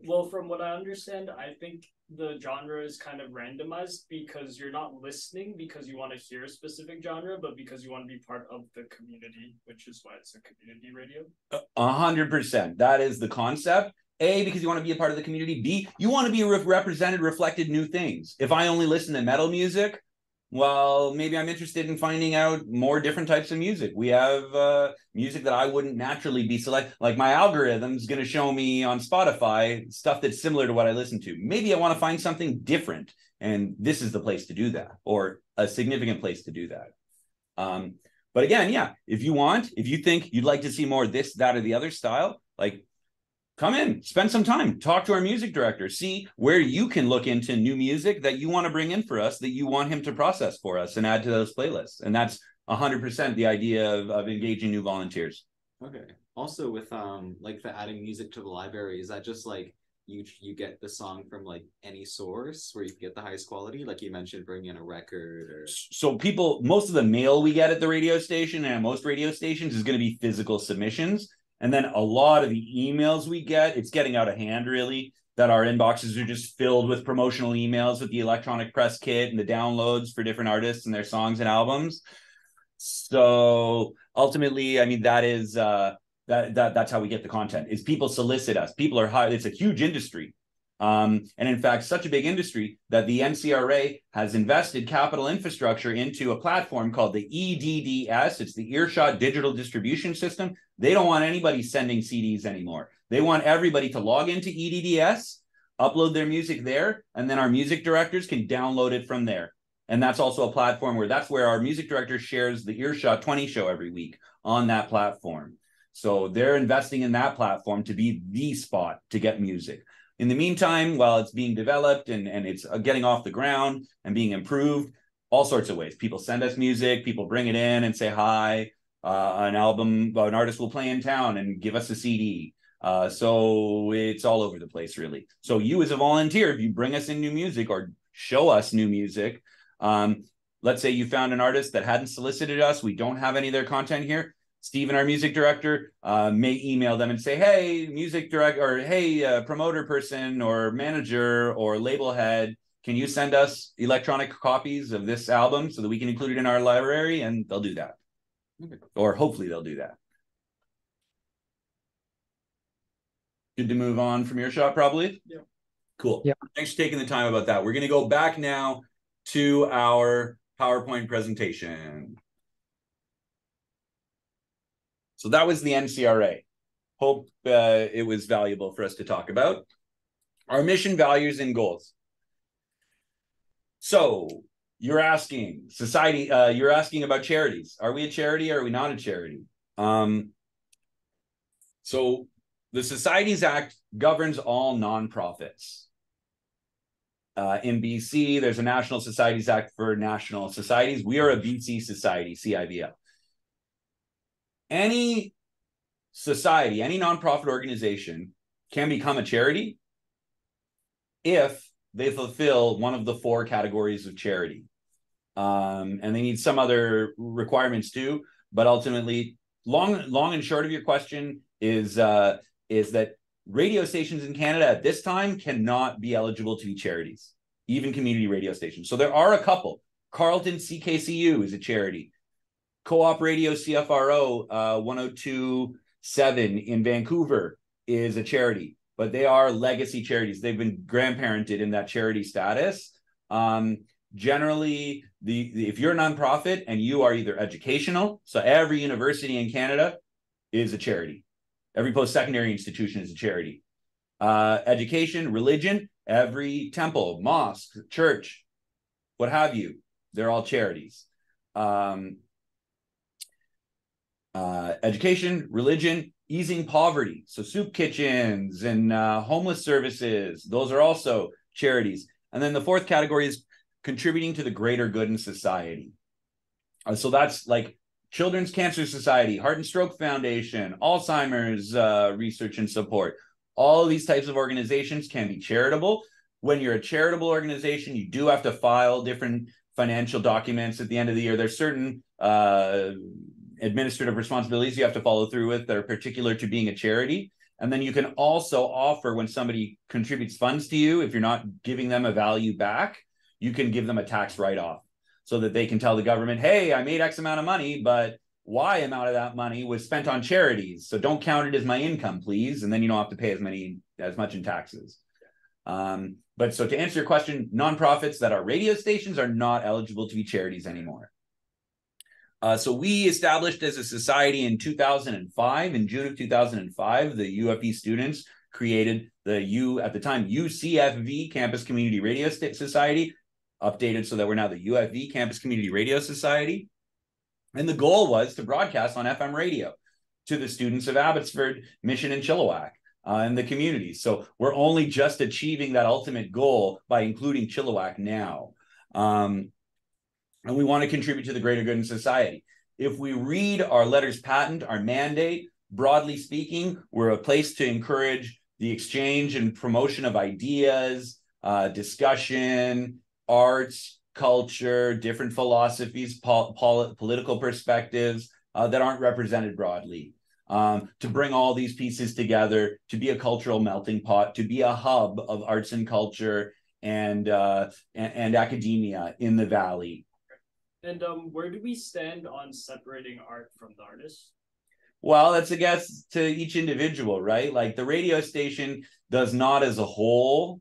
Well, from what I understand, I think the genre is kind of randomized because you're not listening because you want to hear a specific genre, but because you want to be part of the community, which is why it's a community radio. A hundred percent. That is the concept. A, because you want to be a part of the community. B, you want to be re- represented, reflected new things. If I only listen to metal music, well, maybe I'm interested in finding out more different types of music. We have uh, music that I wouldn't naturally be select. Like my algorithm's going to show me on Spotify stuff that's similar to what I listen to. Maybe I want to find something different, and this is the place to do that, or a significant place to do that. Um, but again, yeah, if you want, if you think you'd like to see more this, that, or the other style, like come in, spend some time, talk to our music director, see where you can look into new music that you want to bring in for us, that you want him to process for us and add to those playlists. And that's 100% the idea of, of engaging new volunteers. Okay. Also, with um like the adding music to the library, is that just like you you get the song from like any source where you get the highest quality like you mentioned bring in a record or so people most of the mail we get at the radio station and most radio stations is going to be physical submissions and then a lot of the emails we get, it's getting out of hand really, that our inboxes are just filled with promotional emails with the electronic press kit and the downloads for different artists and their songs and albums. So ultimately, I mean, that is uh that, that that's how we get the content is people solicit us. People are high, it's a huge industry. Um, and in fact, such a big industry that the NCRA has invested capital infrastructure into a platform called the EDDS. It's the Earshot Digital Distribution System. They don't want anybody sending CDs anymore. They want everybody to log into EDDS, upload their music there, and then our music directors can download it from there. And that's also a platform where that's where our music director shares the Earshot 20 show every week on that platform. So they're investing in that platform to be the spot to get music. In the meantime, while it's being developed and, and it's uh, getting off the ground and being improved, all sorts of ways. People send us music, people bring it in and say hi. Uh, an album, an artist will play in town and give us a CD. Uh, so it's all over the place, really. So you, as a volunteer, if you bring us in new music or show us new music, um, let's say you found an artist that hadn't solicited us, we don't have any of their content here. Steven, our music director, uh, may email them and say, "Hey, music director, or hey, uh, promoter person, or manager, or label head, can you send us electronic copies of this album so that we can include it in our library?" And they'll do that, okay. or hopefully they'll do that. Good to move on from Earshot, probably. Yeah. Cool. Yeah. Thanks for taking the time about that. We're going to go back now to our PowerPoint presentation. So that was the NCRA. Hope uh, it was valuable for us to talk about. Our mission, values, and goals. So you're asking society, uh, you're asking about charities. Are we a charity or are we not a charity? Um, so the Societies Act governs all nonprofits. Uh, in BC, there's a National Societies Act for national societies. We are a BC society, CIVL any society, any nonprofit organization can become a charity if they fulfill one of the four categories of charity. Um, and they need some other requirements too. But ultimately, long, long and short of your question is uh, is that radio stations in Canada at this time cannot be eligible to be charities, even community radio stations. So there are a couple. Carleton CKCU is a charity. Co-op Radio CFRO uh, 1027 in Vancouver is a charity, but they are legacy charities. They've been grandparented in that charity status. Um, generally, the, the if you're a nonprofit and you are either educational, so every university in Canada is a charity. Every post-secondary institution is a charity. Uh, education, religion, every temple, mosque, church, what have you, they're all charities. Um, uh, education, religion, easing poverty. So soup kitchens and uh, homeless services, those are also charities. And then the fourth category is contributing to the greater good in society. Uh, so that's like Children's Cancer Society, Heart and Stroke Foundation, Alzheimer's uh, research and support. All these types of organizations can be charitable. When you're a charitable organization, you do have to file different financial documents at the end of the year. There's certain uh, administrative responsibilities you have to follow through with that are particular to being a charity. And then you can also offer when somebody contributes funds to you, if you're not giving them a value back, you can give them a tax write off so that they can tell the government, hey, I made X amount of money, but Y amount of that money was spent on charities. So don't count it as my income, please. And then you don't have to pay as many as much in taxes. Um, but so to answer your question, nonprofits that are radio stations are not eligible to be charities anymore. Uh, so we established as a society in 2005. In June of 2005, the UFV students created the U at the time UCFV Campus Community Radio Society, updated so that we're now the UFV Campus Community Radio Society. And the goal was to broadcast on FM radio to the students of Abbotsford, Mission, and Chilliwack. Uh, and the communities. So we're only just achieving that ultimate goal by including Chilliwack now. Um, and we want to contribute to the greater good in society. If we read our letters patent, our mandate, broadly speaking, we're a place to encourage the exchange and promotion of ideas, uh, discussion, arts, culture, different philosophies, pol- pol- political perspectives uh, that aren't represented broadly. Um, to bring all these pieces together, to be a cultural melting pot, to be a hub of arts and culture and uh, and, and academia in the valley. And um, where do we stand on separating art from the artist? Well, that's a guess to each individual, right? Like the radio station does not as a whole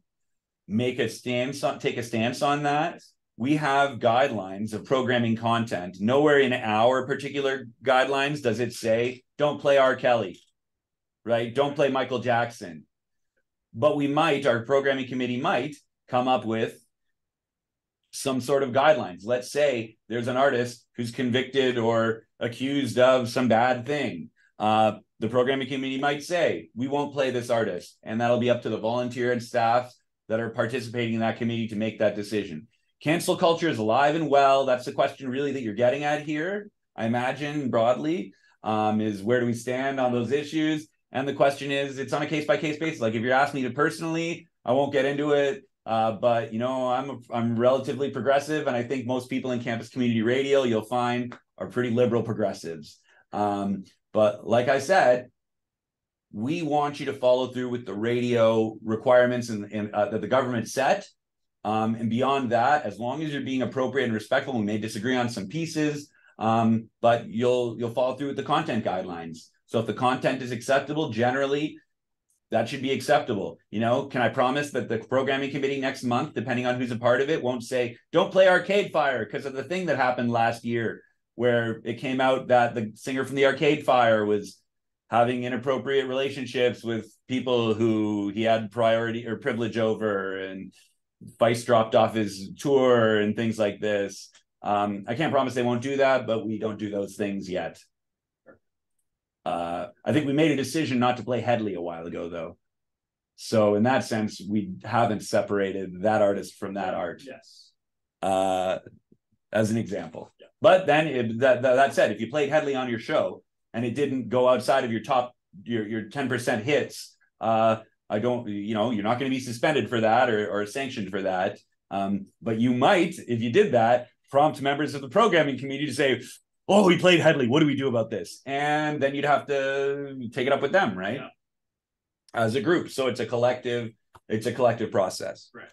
make a stance on take a stance on that. We have guidelines of programming content. Nowhere in our particular guidelines does it say don't play R. Kelly, right? Don't play Michael Jackson. But we might, our programming committee might come up with some sort of guidelines. Let's say there's an artist who's convicted or accused of some bad thing. Uh, the programming committee might say, we won't play this artist. And that'll be up to the volunteer and staff that are participating in that committee to make that decision. Cancel culture is alive and well. That's the question really that you're getting at here, I imagine broadly, um, is where do we stand on those issues? And the question is, it's on a case by case basis. Like if you're asking me to personally, I won't get into it. Uh, but you know, I'm a, I'm relatively progressive, and I think most people in campus community radio you'll find are pretty liberal progressives. Um, but like I said, we want you to follow through with the radio requirements and, and uh, that the government set. Um, and beyond that, as long as you're being appropriate and respectful, we may disagree on some pieces, um, but you'll you'll follow through with the content guidelines. So if the content is acceptable, generally that should be acceptable. You know, can I promise that the programming committee next month, depending on who's a part of it, won't say, don't play Arcade Fire because of the thing that happened last year where it came out that the singer from the Arcade Fire was having inappropriate relationships with people who he had priority or privilege over and Vice dropped off his tour and things like this. Um, I can't promise they won't do that, but we don't do those things yet. Uh, I think we made a decision not to play Hedley a while ago, though. So in that sense, we haven't separated that artist from that art. Yes. Uh, as an example. Yeah. But then it, that, that, that said, if you played Hedley on your show and it didn't go outside of your top your your 10% hits, uh, I don't, you know, you're not going to be suspended for that or, or sanctioned for that. Um, but you might, if you did that, prompt members of the programming committee to say, oh, we played Hedley. What do we do about this? And then you'd have to take it up with them, right? Yeah. As a group. So it's a collective, it's a collective process. Right.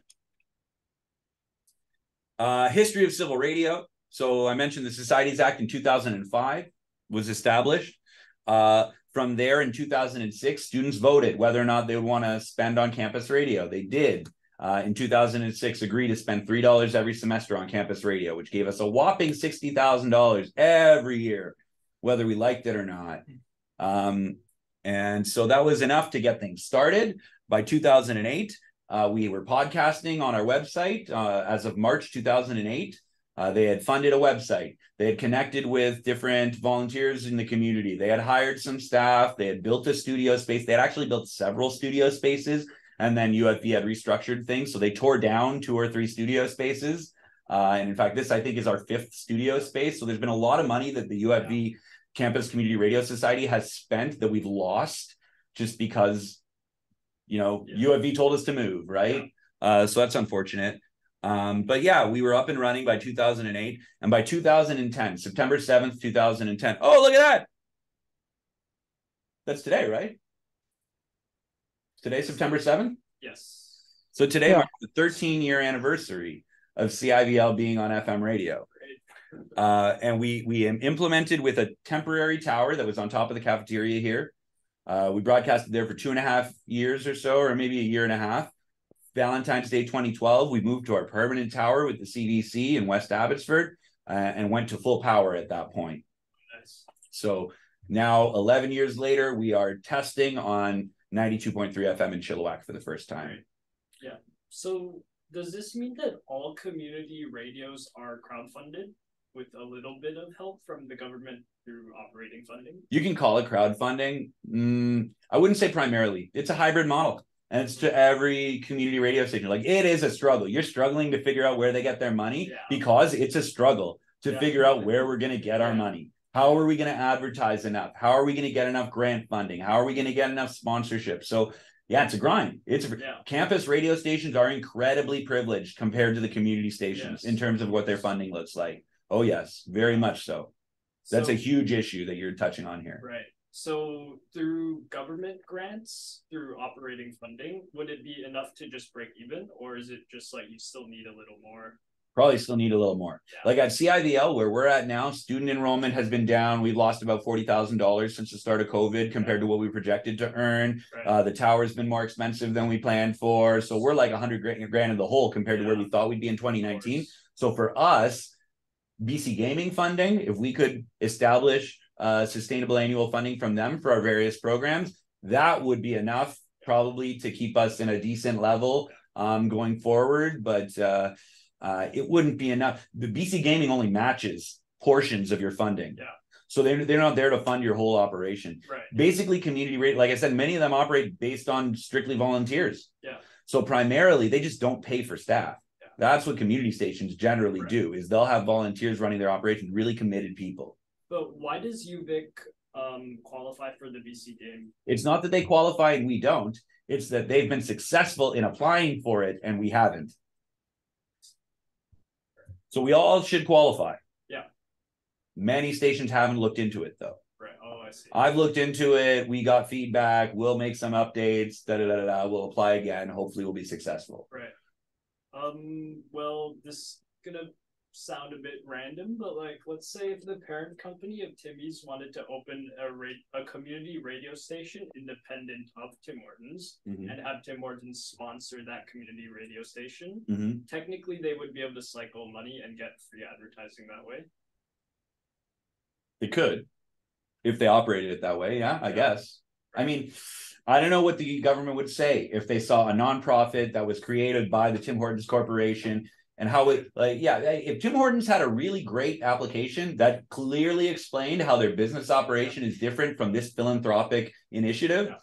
Uh, history of CIVL radio. So I mentioned the Societies Act in 2005 was established. Uh, from there in 2006, students voted whether or not they would want to spend on campus radio. They did uh, in 2006 agree to spend $3 every semester on campus radio, which gave us a whopping $60,000 every year, whether we liked it or not. Um, and so that was enough to get things started. By 2008, uh, we were podcasting on our website uh, as of March 2008. Uh, they had funded a website. They had connected with different volunteers in the community. They had hired some staff. They had built a studio space. They had actually built several studio spaces and then UFV had restructured things. So they tore down two or three studio spaces. Uh, and in fact, this I think is our fifth studio space. So there's been a lot of money that the UFV yeah. Campus Community Radio Society has spent that we've lost just because, you know, yeah. UFV told us to move, right? Yeah. Uh, so that's unfortunate. Um, but yeah, we were up and running by 2008. And by 2010, September 7th, 2010. Oh, look at that. That's today, right? Today, September 7th? Yes. So today yeah. marks the 13 year anniversary of CIVL being on FM radio. Uh, and we we implemented with a temporary tower that was on top of the cafeteria here. Uh, we broadcasted there for two and a half years or so, or maybe a year and a half. Valentine's Day 2012, we moved to our permanent tower with the CDC in West Abbotsford uh, and went to full power at that point. Nice. So now, 11 years later, we are testing on 92.3 FM in Chilliwack for the first time. Yeah. So does this mean that all community radios are crowdfunded with a little bit of help from the government through operating funding? You can call it crowdfunding. Mm, I wouldn't say primarily. It's a hybrid model. And it's to every community radio station. Like it is a struggle. You're struggling to figure out where they get their money yeah. because it's a struggle to yeah. figure out where we're going to get yeah. our money. How are we going to advertise enough? How are we going to get enough grant funding? How are we going to get enough sponsorship? So yeah, it's a grind. It's a, yeah. campus radio stations are incredibly privileged compared to the community stations yes. in terms of what their funding looks like. Oh yes, very much so. That's so, a huge issue that you're touching on here. Right. So through government grants, through operating funding, would it be enough to just break even, or is it just like you still need a little more? Probably still need a little more. Yeah. Like at CIVL, where we're at now, student enrollment has been down. We've lost about forty thousand dollars since the start of COVID compared to what we projected to earn. Right. Uh, the tower's been more expensive than we planned for, so we're like a hundred grand, grand in the hole compared to where we thought we'd be in twenty Of nineteen. course. So for us, BC Gaming funding, if we could establish uh, sustainable annual funding from them for our various programs, that would be enough probably to keep us in a decent level um, going forward. But uh, uh, it wouldn't be enough. The BC Gaming only matches portions of your funding. Yeah. So they're, they're not there to fund your whole operation. Right. Basically, community rate, like I said, many of them operate based on strictly volunteers. Yeah. So primarily, they just don't pay for staff. Yeah. That's what community stations generally Right. do is they'll have volunteers running their operation, really committed people. But why does UVic um qualify for the BC game? It's not that they qualify and we don't. It's that they've been successful in applying for it and we haven't. So we all should qualify. Yeah. Many stations haven't looked into it though. Right. Oh, I see. I've looked into it. We got feedback. We'll make some updates. Da da da da. da. We'll apply again. Hopefully, we'll be successful. Right. Um, well, this is gonna sound a bit random, but like, let's say if the parent company of Timmy's wanted to open a ra- a community radio station independent of Tim Hortons Mhm. and have Tim Hortons sponsor that community radio station, Mhm. technically they would be able to cycle money and get free advertising that way. They could, if they operated it that way. Yeah, I Yeah. guess. I mean, I don't know what the government would say if they saw a nonprofit that was created by the Tim Hortons Corporation and how it like yeah if Tim Hortons had a really great application that clearly explained how their business operation is different from this philanthropic initiative Yeah.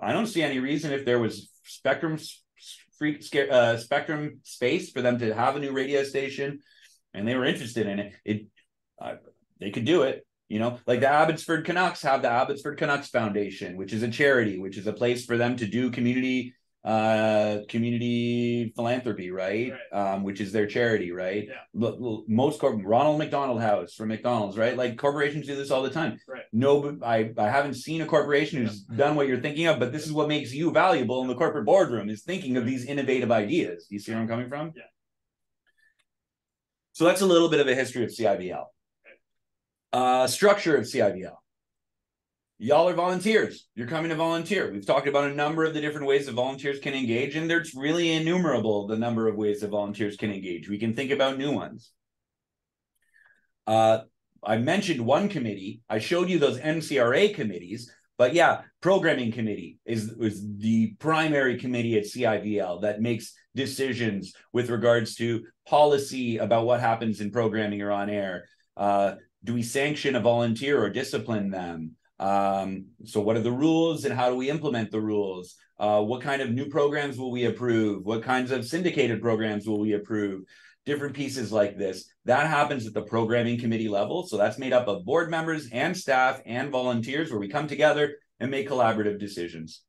I don't see any reason if there was spectrum s- free scare uh, spectrum space for them to have a new radio station and they were interested in it it uh, they could do it you know like the Abbotsford Canucks have the Abbotsford Canucks Foundation which is a charity which is a place for them to do community uh community philanthropy right, um which is their charity right? Yeah. Look, look, most corp- ronald mcdonald house from mcdonald's right? Like corporations do this all the time. Right. no i i haven't seen a corporation who's done what you're thinking of but this is what makes you valuable in the corporate boardroom is thinking of these innovative ideas. You see where i'm coming from? Yeah. so that's a little bit of a history of CIVL uh structure of CIVL Y'all are volunteers. You're coming to volunteer. We've talked about a number of the different ways that volunteers can engage, and there's really innumerable the number of ways that volunteers can engage. We can think about new ones. Uh, I mentioned one committee. I showed you those NCRA committees, but yeah, programming committee is is the primary committee at CIVL that makes decisions with regards to policy about what happens in programming or on air. Uh, do we sanction a volunteer or discipline them? Um, so what are the rules and how do we implement the rules? Uh, what kind of new programs will we approve? What kinds of syndicated programs will we approve? Different pieces like this. That happens at the programming committee level. So that's made up of board members and staff and volunteers where we come together and make collaborative decisions.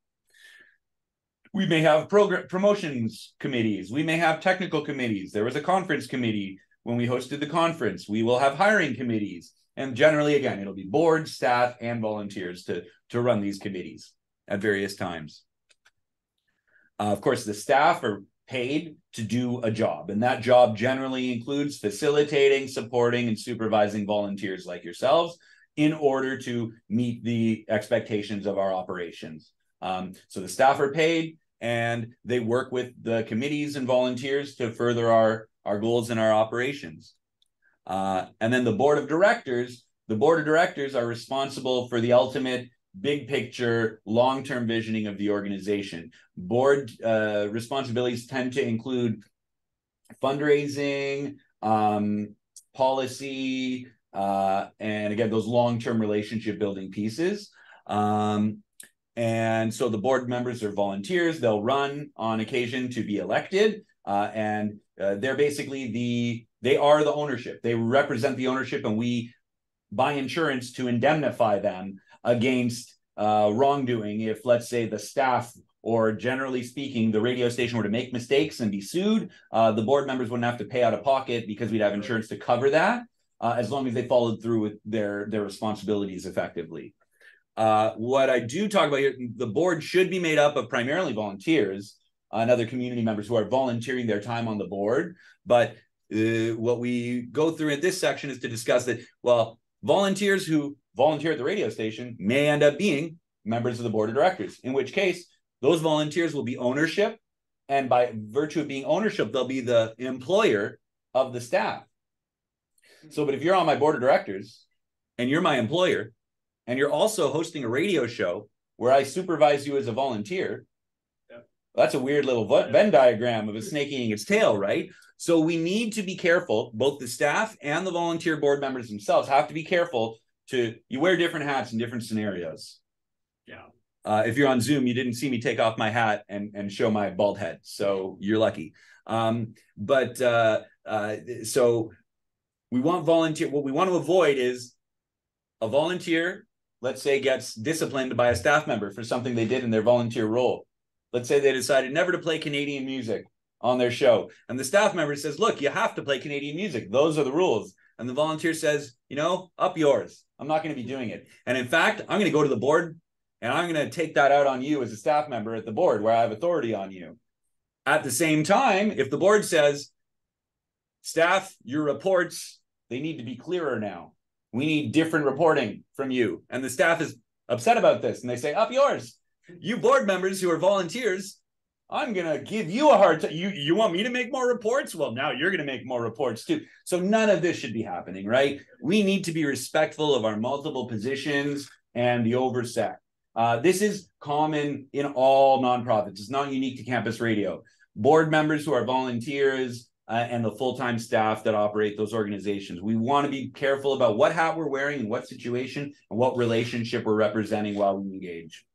We may have program promotions committees. We may have technical committees. There was a conference committee when we hosted the conference. We will have hiring committees. And generally, again, it'll be board, staff, and volunteers to, to run these committees at various times. Uh, of course, the staff are paid to do a job, and that job generally includes facilitating, supporting, and supervising volunteers like yourselves in order to meet the expectations of our operations. Um, so the staff are paid and they work with the committees and volunteers to further our, our goals and our operations. Uh, and then the board of directors, the board of directors are responsible for the ultimate big picture, long term visioning of the organization. Board uh, responsibilities tend to include fundraising, um, policy, uh, and again, those long term relationship building pieces. Um, and so the board members are volunteers. They'll run on occasion to be elected, uh, and uh, they're basically the they are the ownership. They represent the ownership, and we buy insurance to indemnify them against uh, wrongdoing. If let's say the staff or generally speaking, the radio station were to make mistakes and be sued, uh, the board members wouldn't have to pay out of pocket because we'd have insurance to cover that, uh, as long as they followed through with their their responsibilities effectively. Uh, what I do talk about here, the board should be made up of primarily volunteers and other community members who are volunteering their time on the board, but uh, what we go through in this section is to discuss that, well, volunteers who volunteer at the radio station may end up being members of the board of directors, in which case those volunteers will be ownership. And by virtue of being ownership, they'll be the employer of the staff. So, but if you're on my board of directors and you're my employer, and you're also hosting a radio show where I supervise you as a volunteer. That's a weird little Venn diagram of a snake eating its tail, right? So we need to be careful. Both the staff and the volunteer board members themselves have to be careful to you wear different hats in different scenarios. Yeah. Uh, if you're on Zoom, you didn't see me take off my hat and and show my bald head, so you're lucky. Um, but uh, uh, so we want volunteer. What we want to avoid is a volunteer, let's say, gets disciplined by a staff member for something they did in their volunteer role. Let's say they decided never to play Canadian music on their show, and the staff member says, "Look, you have to play Canadian music. Those are the rules." And the volunteer says, "You know, up yours. I'm not going to be doing it." And in fact, I'm going to go to the board and I'm going to take that out on you as a staff member at the board where I have authority on you. At the same time, if the board says, staff, your reports, they need to be clearer now. We need different reporting from you. And the staff is upset about this and they say, up yours. You board members who are volunteers, I'm going to give you a hard time. You, you want me to make more reports? Well, now you're going to make more reports too. So none of this should be happening, right? We need to be respectful of our multiple positions and the oversight. Uh, this is common in all nonprofits. It's not unique to campus radio. Board members who are volunteers uh, and the full-time staff that operate those organizations. We want to be careful about what hat we're wearing and what situation and what relationship we're representing while we engage.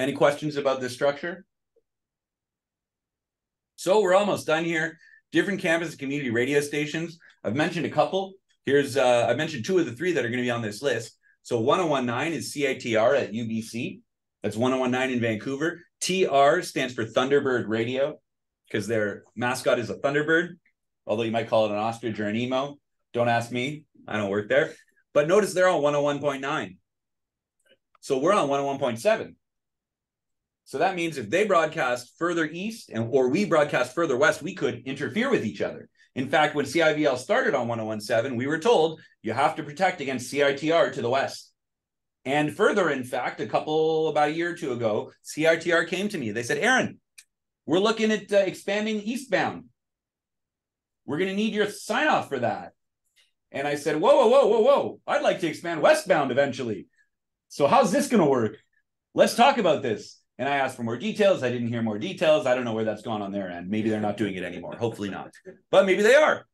Any questions about this structure? So we're almost done here. Different campus community radio stations. I've mentioned a couple. Here's uh, I mentioned two of the three that are going to be on this list. So 1019 is CITR at UBC. That's 1019 in Vancouver. TR stands for Thunderbird Radio because their mascot is a Thunderbird, although you might call it an ostrich or an emo. Don't ask me. I don't work there. But notice they're on 101.9. So we're on 101.7. So that means if they broadcast further east and or we broadcast further west, we could interfere with each other. In fact, when CIVL started on 1017, we were told you have to protect against CITR to the west. And further, in fact, a couple about a year or two ago, CITR came to me. They said, Aaron, we're looking at uh, expanding eastbound. We're going to need your sign off for that. And I said, whoa, whoa, whoa, whoa, whoa. I'd like to expand westbound eventually. So how's this going to work? Let's talk about this. And I asked for more details. I didn't hear more details. I don't know where that's gone on their end. Maybe they're not doing it anymore. Hopefully not. But maybe they are.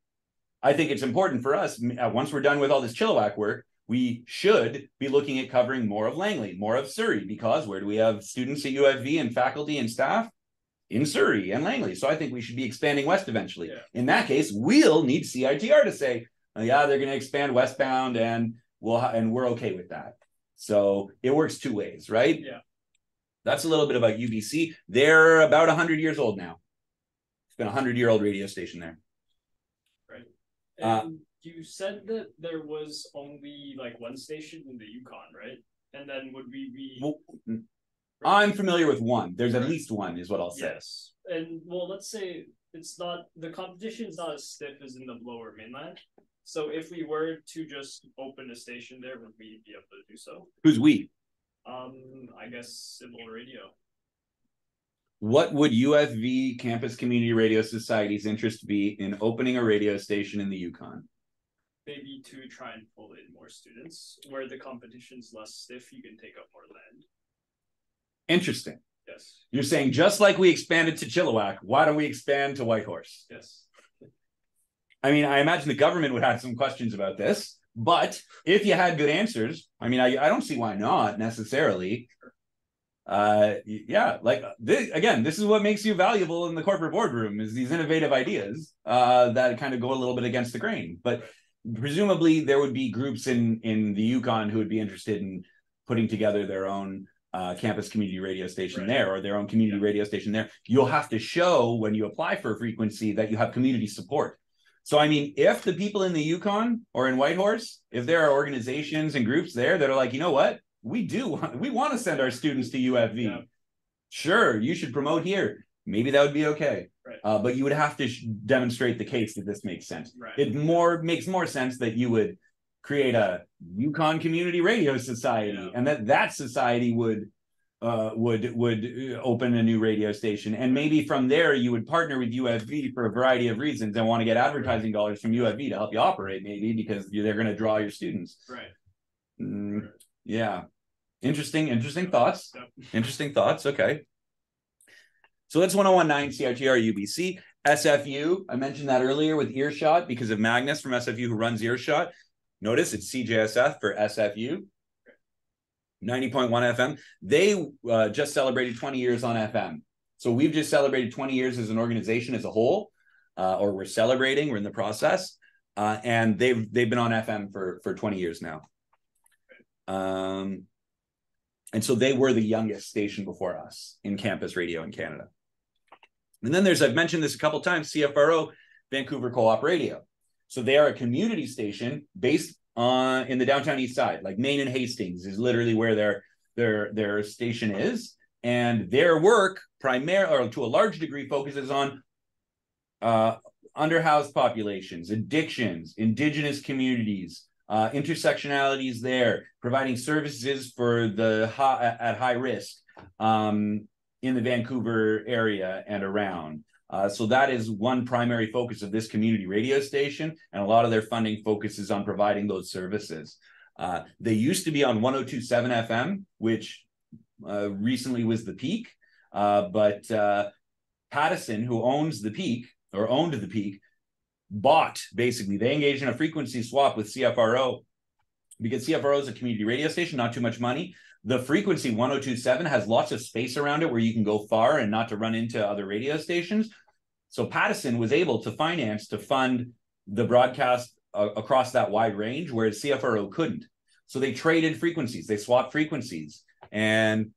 I think it's important for us, uh, once we're done with all this Chilliwack work, we should be looking at covering more of Langley, more of Surrey, because where do we have students at UFV and faculty and staff? In Surrey and Langley. So I think we should be expanding west eventually. Yeah. In that case, we'll need CITR to say, oh, yeah, they're going to expand westbound and we'll ha- and we're okay with that. So it works two ways, right? Yeah. That's a little bit about UBC. They're about 100 years old now. It's been a 100 year old radio station there. Right. Uh, and you said that there was only like one station in the Yukon, right? And then would we be Well, I'm familiar with one. There's at least one, is what I'll say. yes? And well, let's say it's not the competition is not as stiff as in the lower mainland. So if we were to just open a station there, would we be able to do so? Who's we? Um, I guess CIVL radio. What would UFV Campus Community Radio Society's interest be in opening a radio station in the Yukon? Maybe to try and pull in more students where the competition's less stiff, you can take up more land. Interesting. Yes. You're saying just like we expanded to Chilliwack, why don't we expand to Whitehorse? Yes. I mean, I imagine the government would have some questions about this, but if you had good answers, I mean, I, I don't see why not necessarily. Uh, yeah, like this, again, this is what makes you valuable in the corporate boardroom is these innovative ideas uh, that kind of go a little bit against the grain. But presumably, there would be groups in in the Yukon who would be interested in putting together their own uh, campus community radio station Right. there or their own community radio station there. You'll have to show when you apply for a frequency that you have community support. So, I mean, if the people in the Yukon or in Whitehorse, if there are organizations and groups there that are like, you know what, we do (laughs) want, we want to send our students to UFV. Yeah. Sure, you should promote here. maybe that would be okay. Right. Uh, but you would have to sh- demonstrate the case that this makes sense. Right. It more makes more sense that you would create a Yukon Community Radio Society, Yeah. and that that society would uh, would would uh, open a new radio station, and maybe from there you would partner with UFV for a variety of reasons, and want to get advertising dollars from UFV to help you operate, maybe because they're going to draw your students. right. Mm, yeah, interesting, interesting thoughts. Yep. Interesting thoughts. Okay. So that's 1019 CITR UBC. SFU, I mentioned that earlier with Earshot because of Magnus from SFU who runs Earshot. Notice it's CJSF for SFU. 90.1 FM. They uh, just celebrated 20 years on FM. So we've just celebrated 20 years as an organization as a whole, uh, or we're celebrating, we're in the process. Uh, and they've they've been on FM for for 20 years now. Um, and so they were the youngest station before us in campus radio in Canada. And then there's, I've mentioned this a couple times, CFRO, Vancouver Co-op Radio. So they are a community station based on in the downtown east side, like Main and Hastings is literally where their their their station is. And their work primarily or to a large degree focuses on uh underhoused populations, addictions, indigenous communities, uh, intersectionalities there, providing services for the high, at high risk um, in the Vancouver area and around. Uh, so that is one primary focus of this community radio station, and a lot of their funding focuses on providing those services. Uh, they used to be on 102.7 FM, which uh, recently was the peak, uh, but uh, Pattison, who owns the peak or owned the peak, bought basically. They engaged in a frequency swap with CFRO because CFRO is a community radio station, not too much money. The frequency 1027 has lots of space around it where you can go far and not to run into other radio stations. So Pattison was able to finance to fund the broadcast uh, across that wide range, whereas CFRO couldn't. So they traded frequencies, they swapped frequencies. And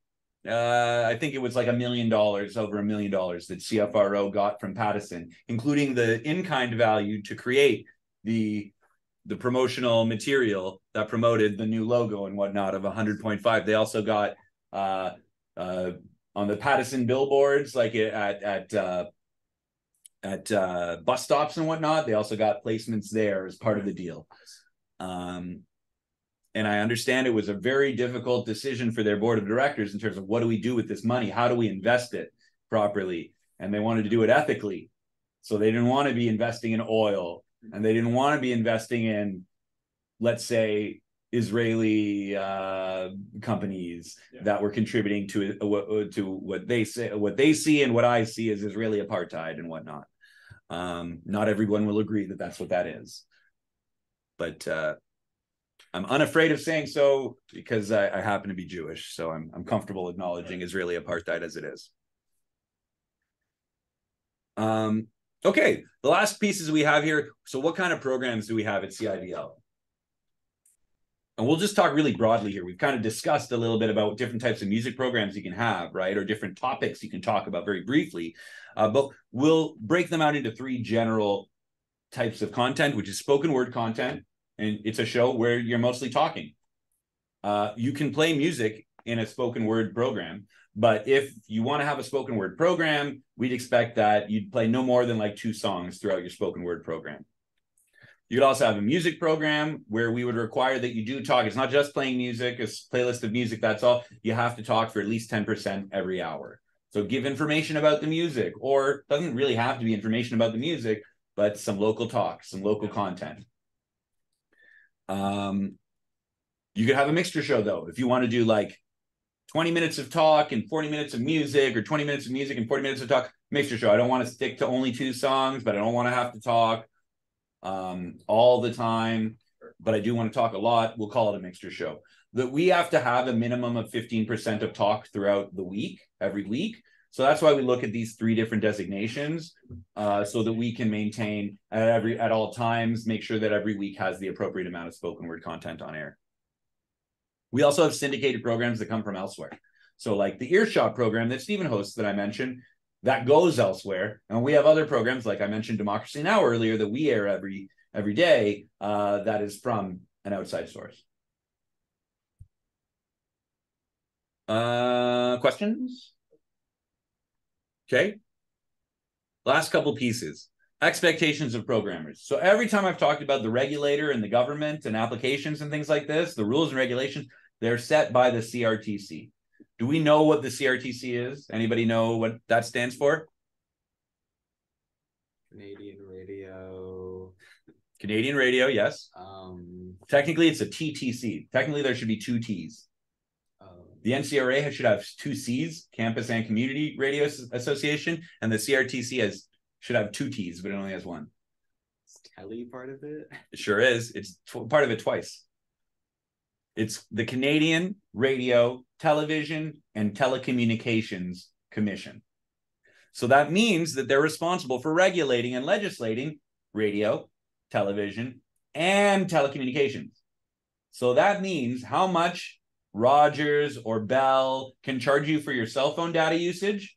uh, I think it was like a million dollars, over a million dollars that CFRO got from Pattison, including the in-kind value to create the the promotional material that promoted the new logo and whatnot of 100.5. They also got uh, uh, on the Pattison billboards, like at at uh, at uh, bus stops and whatnot. They also got placements there as part of the deal. Um, and I understand it was a very difficult decision for their board of directors in terms of what do we do with this money? How do we invest it properly? And they wanted to do it ethically. So they didn't want to be investing in oil and they didn't want to be investing in, let's say, Israeli uh, companies Yeah. that were contributing to uh, to what they say, what they see, and what I see as Israeli apartheid and whatnot. Um, not everyone will agree that that's what that is, but uh, I'm unafraid of saying so because I, I happen to be Jewish, so I'm I'm comfortable acknowledging Israeli apartheid as it is. Um, okay, the last pieces we have here. So, what kind of programs do we have at CIVL? And we'll just talk really broadly here. We've kind of discussed a little bit about different types of music programs you can have, right? Or different topics you can talk about very briefly. Uh, but we'll break them out into three general types of content, which is spoken word content. And it's a show where you're mostly talking. Uh, you can play music in a spoken word program, but if you want to have a spoken word program, we'd expect that you'd play no more than like two songs throughout your spoken word program. You could also have a music program where we would require that you do talk. It's not just playing music, it's a playlist of music, that's all. You have to talk for at least 10% every hour. So give information about the music, or doesn't really have to be information about the music, but some local talk, some local content. Um, you could have a mixture show though. If you want to do like 20 minutes of talk and 40 minutes of music, or 20 minutes of music and 40 minutes of talk, mixture show. I don't want to stick to only two songs, but I don't want to have to talk um, all the time, but I do want to talk a lot. We'll call it a mixture show. That we have to have a minimum of 15% of talk throughout the week, every week. So that's why we look at these three different designations, uh, so that we can maintain at every at all times, make sure that every week has the appropriate amount of spoken word content on air. We also have syndicated programs that come from elsewhere. So, like the Earshot program that Stephen hosts that I mentioned, that goes elsewhere, and we have other programs like I mentioned Democracy Now earlier that we air every every day. Uh, that is from an outside source. Uh, questions? Okay. last couple pieces expectations of programmers. So every time I've talked about the regulator and the government and applications and things like this, the rules and regulations, they're set by the CRTC. Do we know what the CRTC is? Anybody know what that stands for? Canadian radio. Canadian radio, yes. Um, Technically, it's a TTC. Technically, there should be two T's. uh, The NCRA should have two C's, Campus and Community Radio Association, and the CRTC has should have two T's, but it only has one. is Telly part of it. It sure is. It's tw- part of it twice. It's the Canadian Radio, Television, and Telecommunications Commission. So that means that they're responsible for regulating and legislating radio, television, and telecommunications. So that means how much Rogers or Bell can charge you for your cell phone data usage.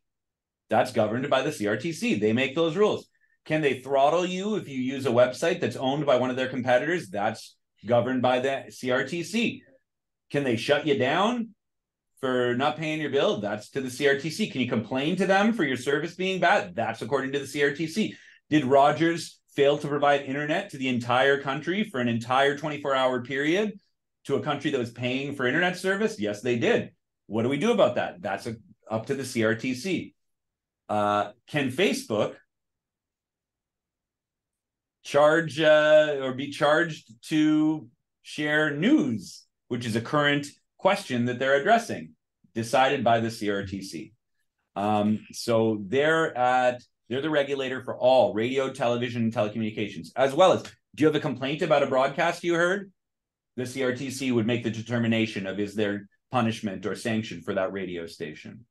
That's governed by the CRTC. They make those rules. Can they throttle you if you use a website that's owned by one of their competitors? That's governed by the CRTC. Can they shut you down for not paying your bill? That's to the CRTC. Can you complain to them for your service being bad? That's according to the CRTC. Did Rogers fail to provide internet to the entire country for an entire 24 hour period to a country that was paying for internet service? Yes, they did. What do we do about that? That's a, up to the CRTC. Uh, can Facebook charge uh, or be charged to share news, which is a current question that they're addressing, decided by the CRTC. Um, so they're at they're the regulator for all radio, television, and telecommunications, as well as do you have a complaint about a broadcast you heard? The CRTC would make the determination of is there punishment or sanction for that radio station,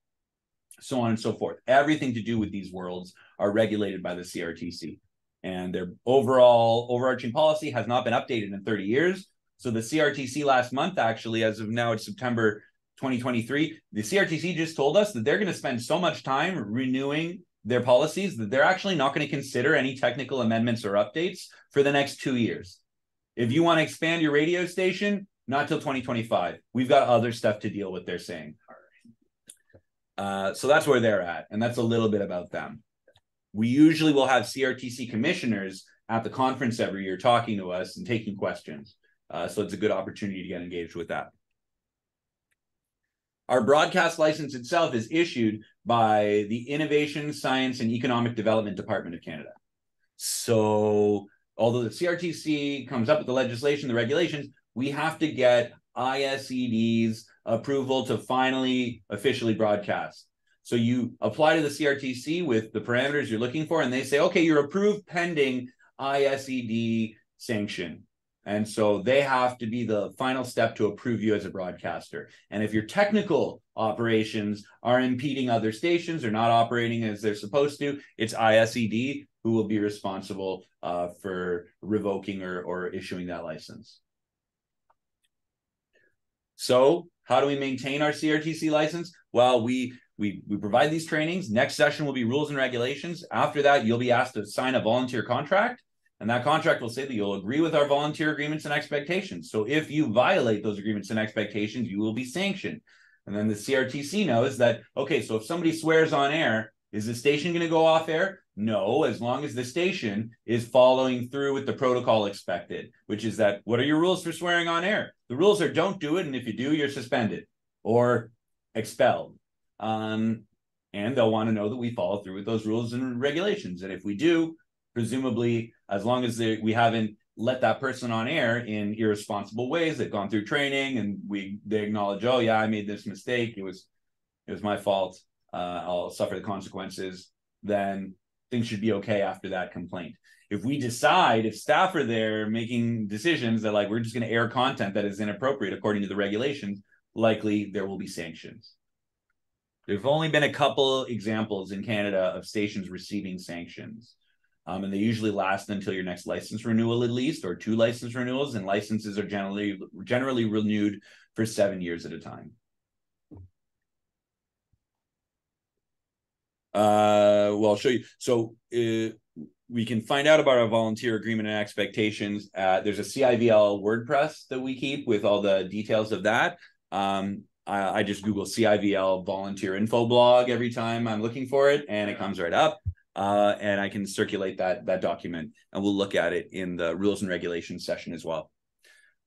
so on and so forth. Everything to do with these worlds are regulated by the CRTC and their overall overarching policy has not been updated in 30 years. So the CRTC last month, actually, as of now, it's September 2023, the CRTC just told us that they're going to spend so much time renewing their policies that they're actually not going to consider any technical amendments or updates for the next two years. If you want to expand your radio station, not till 2025. We've got other stuff to deal with, they're saying. Uh, so that's where they're at. And that's a little bit about them we usually will have CRTC commissioners at the conference every year talking to us and taking questions. Uh, so it's a good opportunity to get engaged with that. Our broadcast license itself is issued by the Innovation, Science, and Economic Development Department of Canada. So although the CRTC comes up with the legislation, the regulations, we have to get ISED's approval to finally officially broadcast. So you apply to the CRTC with the parameters you're looking for, and they say, okay, you're approved pending ISED sanction. And so they have to be the final step to approve you as a broadcaster. And if your technical operations are impeding other stations or not operating as they're supposed to, it's ISED who will be responsible uh, for revoking or, or issuing that license. So, how do we maintain our CRTC license? Well, we we we provide these trainings. Next session will be rules and regulations. After that, you'll be asked to sign a volunteer contract, and that contract will say that you'll agree with our volunteer agreements and expectations. So if you violate those agreements and expectations, you will be sanctioned. And then the CRTC knows that okay, so if somebody swears on air, is the station going to go off air? No, as long as the station is following through with the protocol expected, which is that what are your rules for swearing on air? The rules are don't do it, and if you do, you're suspended or expelled. Um, and they'll want to know that we follow through with those rules and regulations. And if we do, presumably, as long as they, we haven't let that person on air in irresponsible ways, they've gone through training and we they acknowledge, oh yeah, I made this mistake. It was it was my fault. Uh, I'll suffer the consequences. Then things should be okay after that complaint. If we decide, if staff are there making decisions that like we're just going to air content that is inappropriate according to the regulations, likely there will be sanctions. There've only been a couple examples in Canada of stations receiving sanctions. Um, and they usually last until your next license renewal at least, or two license renewals, and licenses are generally generally renewed for seven years at a time. Uh, well, I'll show you. So uh, we can find out about our volunteer agreement and expectations. Uh, there's a CIVL WordPress that we keep with all the details of that. Um, I, I just Google CIVL volunteer info blog every time I'm looking for it, and it comes right up. uh, and I can circulate that that document, and we'll look at it in the rules and regulations session as well.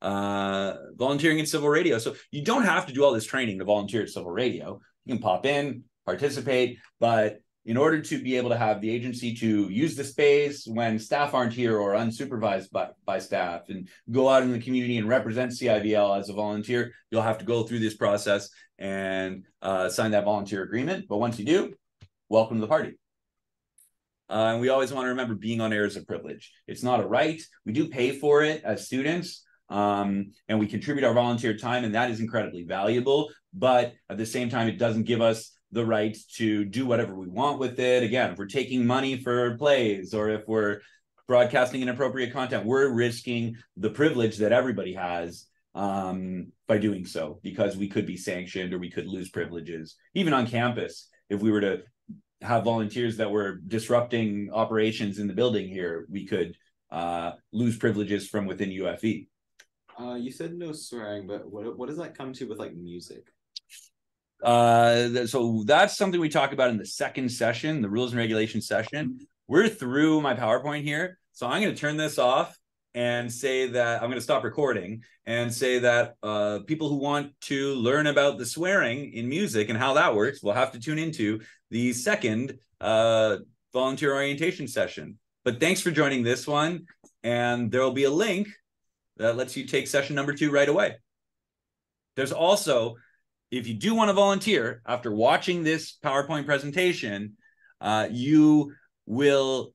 Uh, volunteering in CIVL radio. So you don't have to do all this training to volunteer at CIVL radio. You can pop in, participate, but in order to be able to have the agency to use the space when staff aren't here or unsupervised by, by staff and go out in the community and represent CIVL as a volunteer, you'll have to go through this process and uh, sign that volunteer agreement. But once you do, welcome to the party. Uh, and we always want to remember being on air is a privilege. It's not a right. We do pay for it as students, um, and we contribute our volunteer time, and that is incredibly valuable. But at the same time, it doesn't give us the right to do whatever we want with it. Again, if we're taking money for plays or if we're broadcasting inappropriate content, we're risking the privilege that everybody has um, by doing so because we could be sanctioned or we could lose privileges, even on campus. If we were to have volunteers that were disrupting operations in the building here, we could uh, lose privileges from within UFV. Uh, you said no swearing, but what what does that come to with like music? Uh, so that's something we talk about in the second session, the rules and regulations session. We're through my PowerPoint here, so I'm going to turn this off and say that I'm going to stop recording and say that uh, people who want to learn about the swearing in music and how that works will have to tune into the second uh, volunteer orientation session. But thanks for joining this one, and there will be a link that lets you take session number two right away. There's also if you do want to volunteer after watching this PowerPoint presentation, uh, you will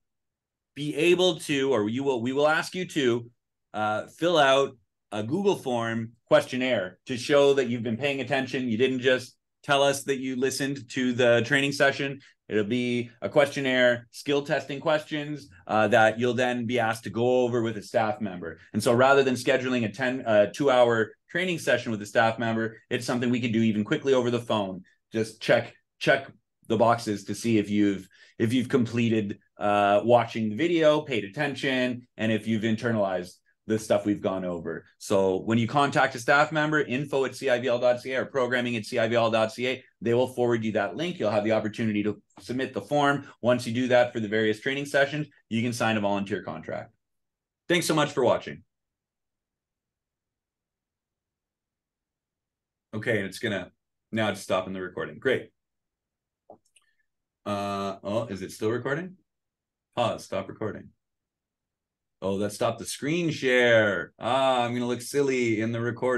be able to, or you will, we will ask you to uh, fill out a Google form questionnaire to show that you've been paying attention. You didn't just tell us that you listened to the training session. It'll be a questionnaire, skill testing questions uh, that you'll then be asked to go over with a staff member. And so rather than scheduling a 10, uh, two hour training session with a staff member, it's something we can do even quickly over the phone. Just check, check the boxes to see if you've, if you've completed uh, watching the video, paid attention, and if you've internalized the stuff we've gone over. So when you contact a staff member, info at civl.ca or programming at civl.ca, they will forward you that link. You'll have the opportunity to submit the form. Once you do that for the various training sessions, you can sign a volunteer contract. Thanks so much for watching. Okay, and it's gonna now it's stopping the recording. Great. Uh oh, is it still recording? Pause, stop recording. Oh, that stopped the screen share. Ah, I'm gonna look silly in the recording.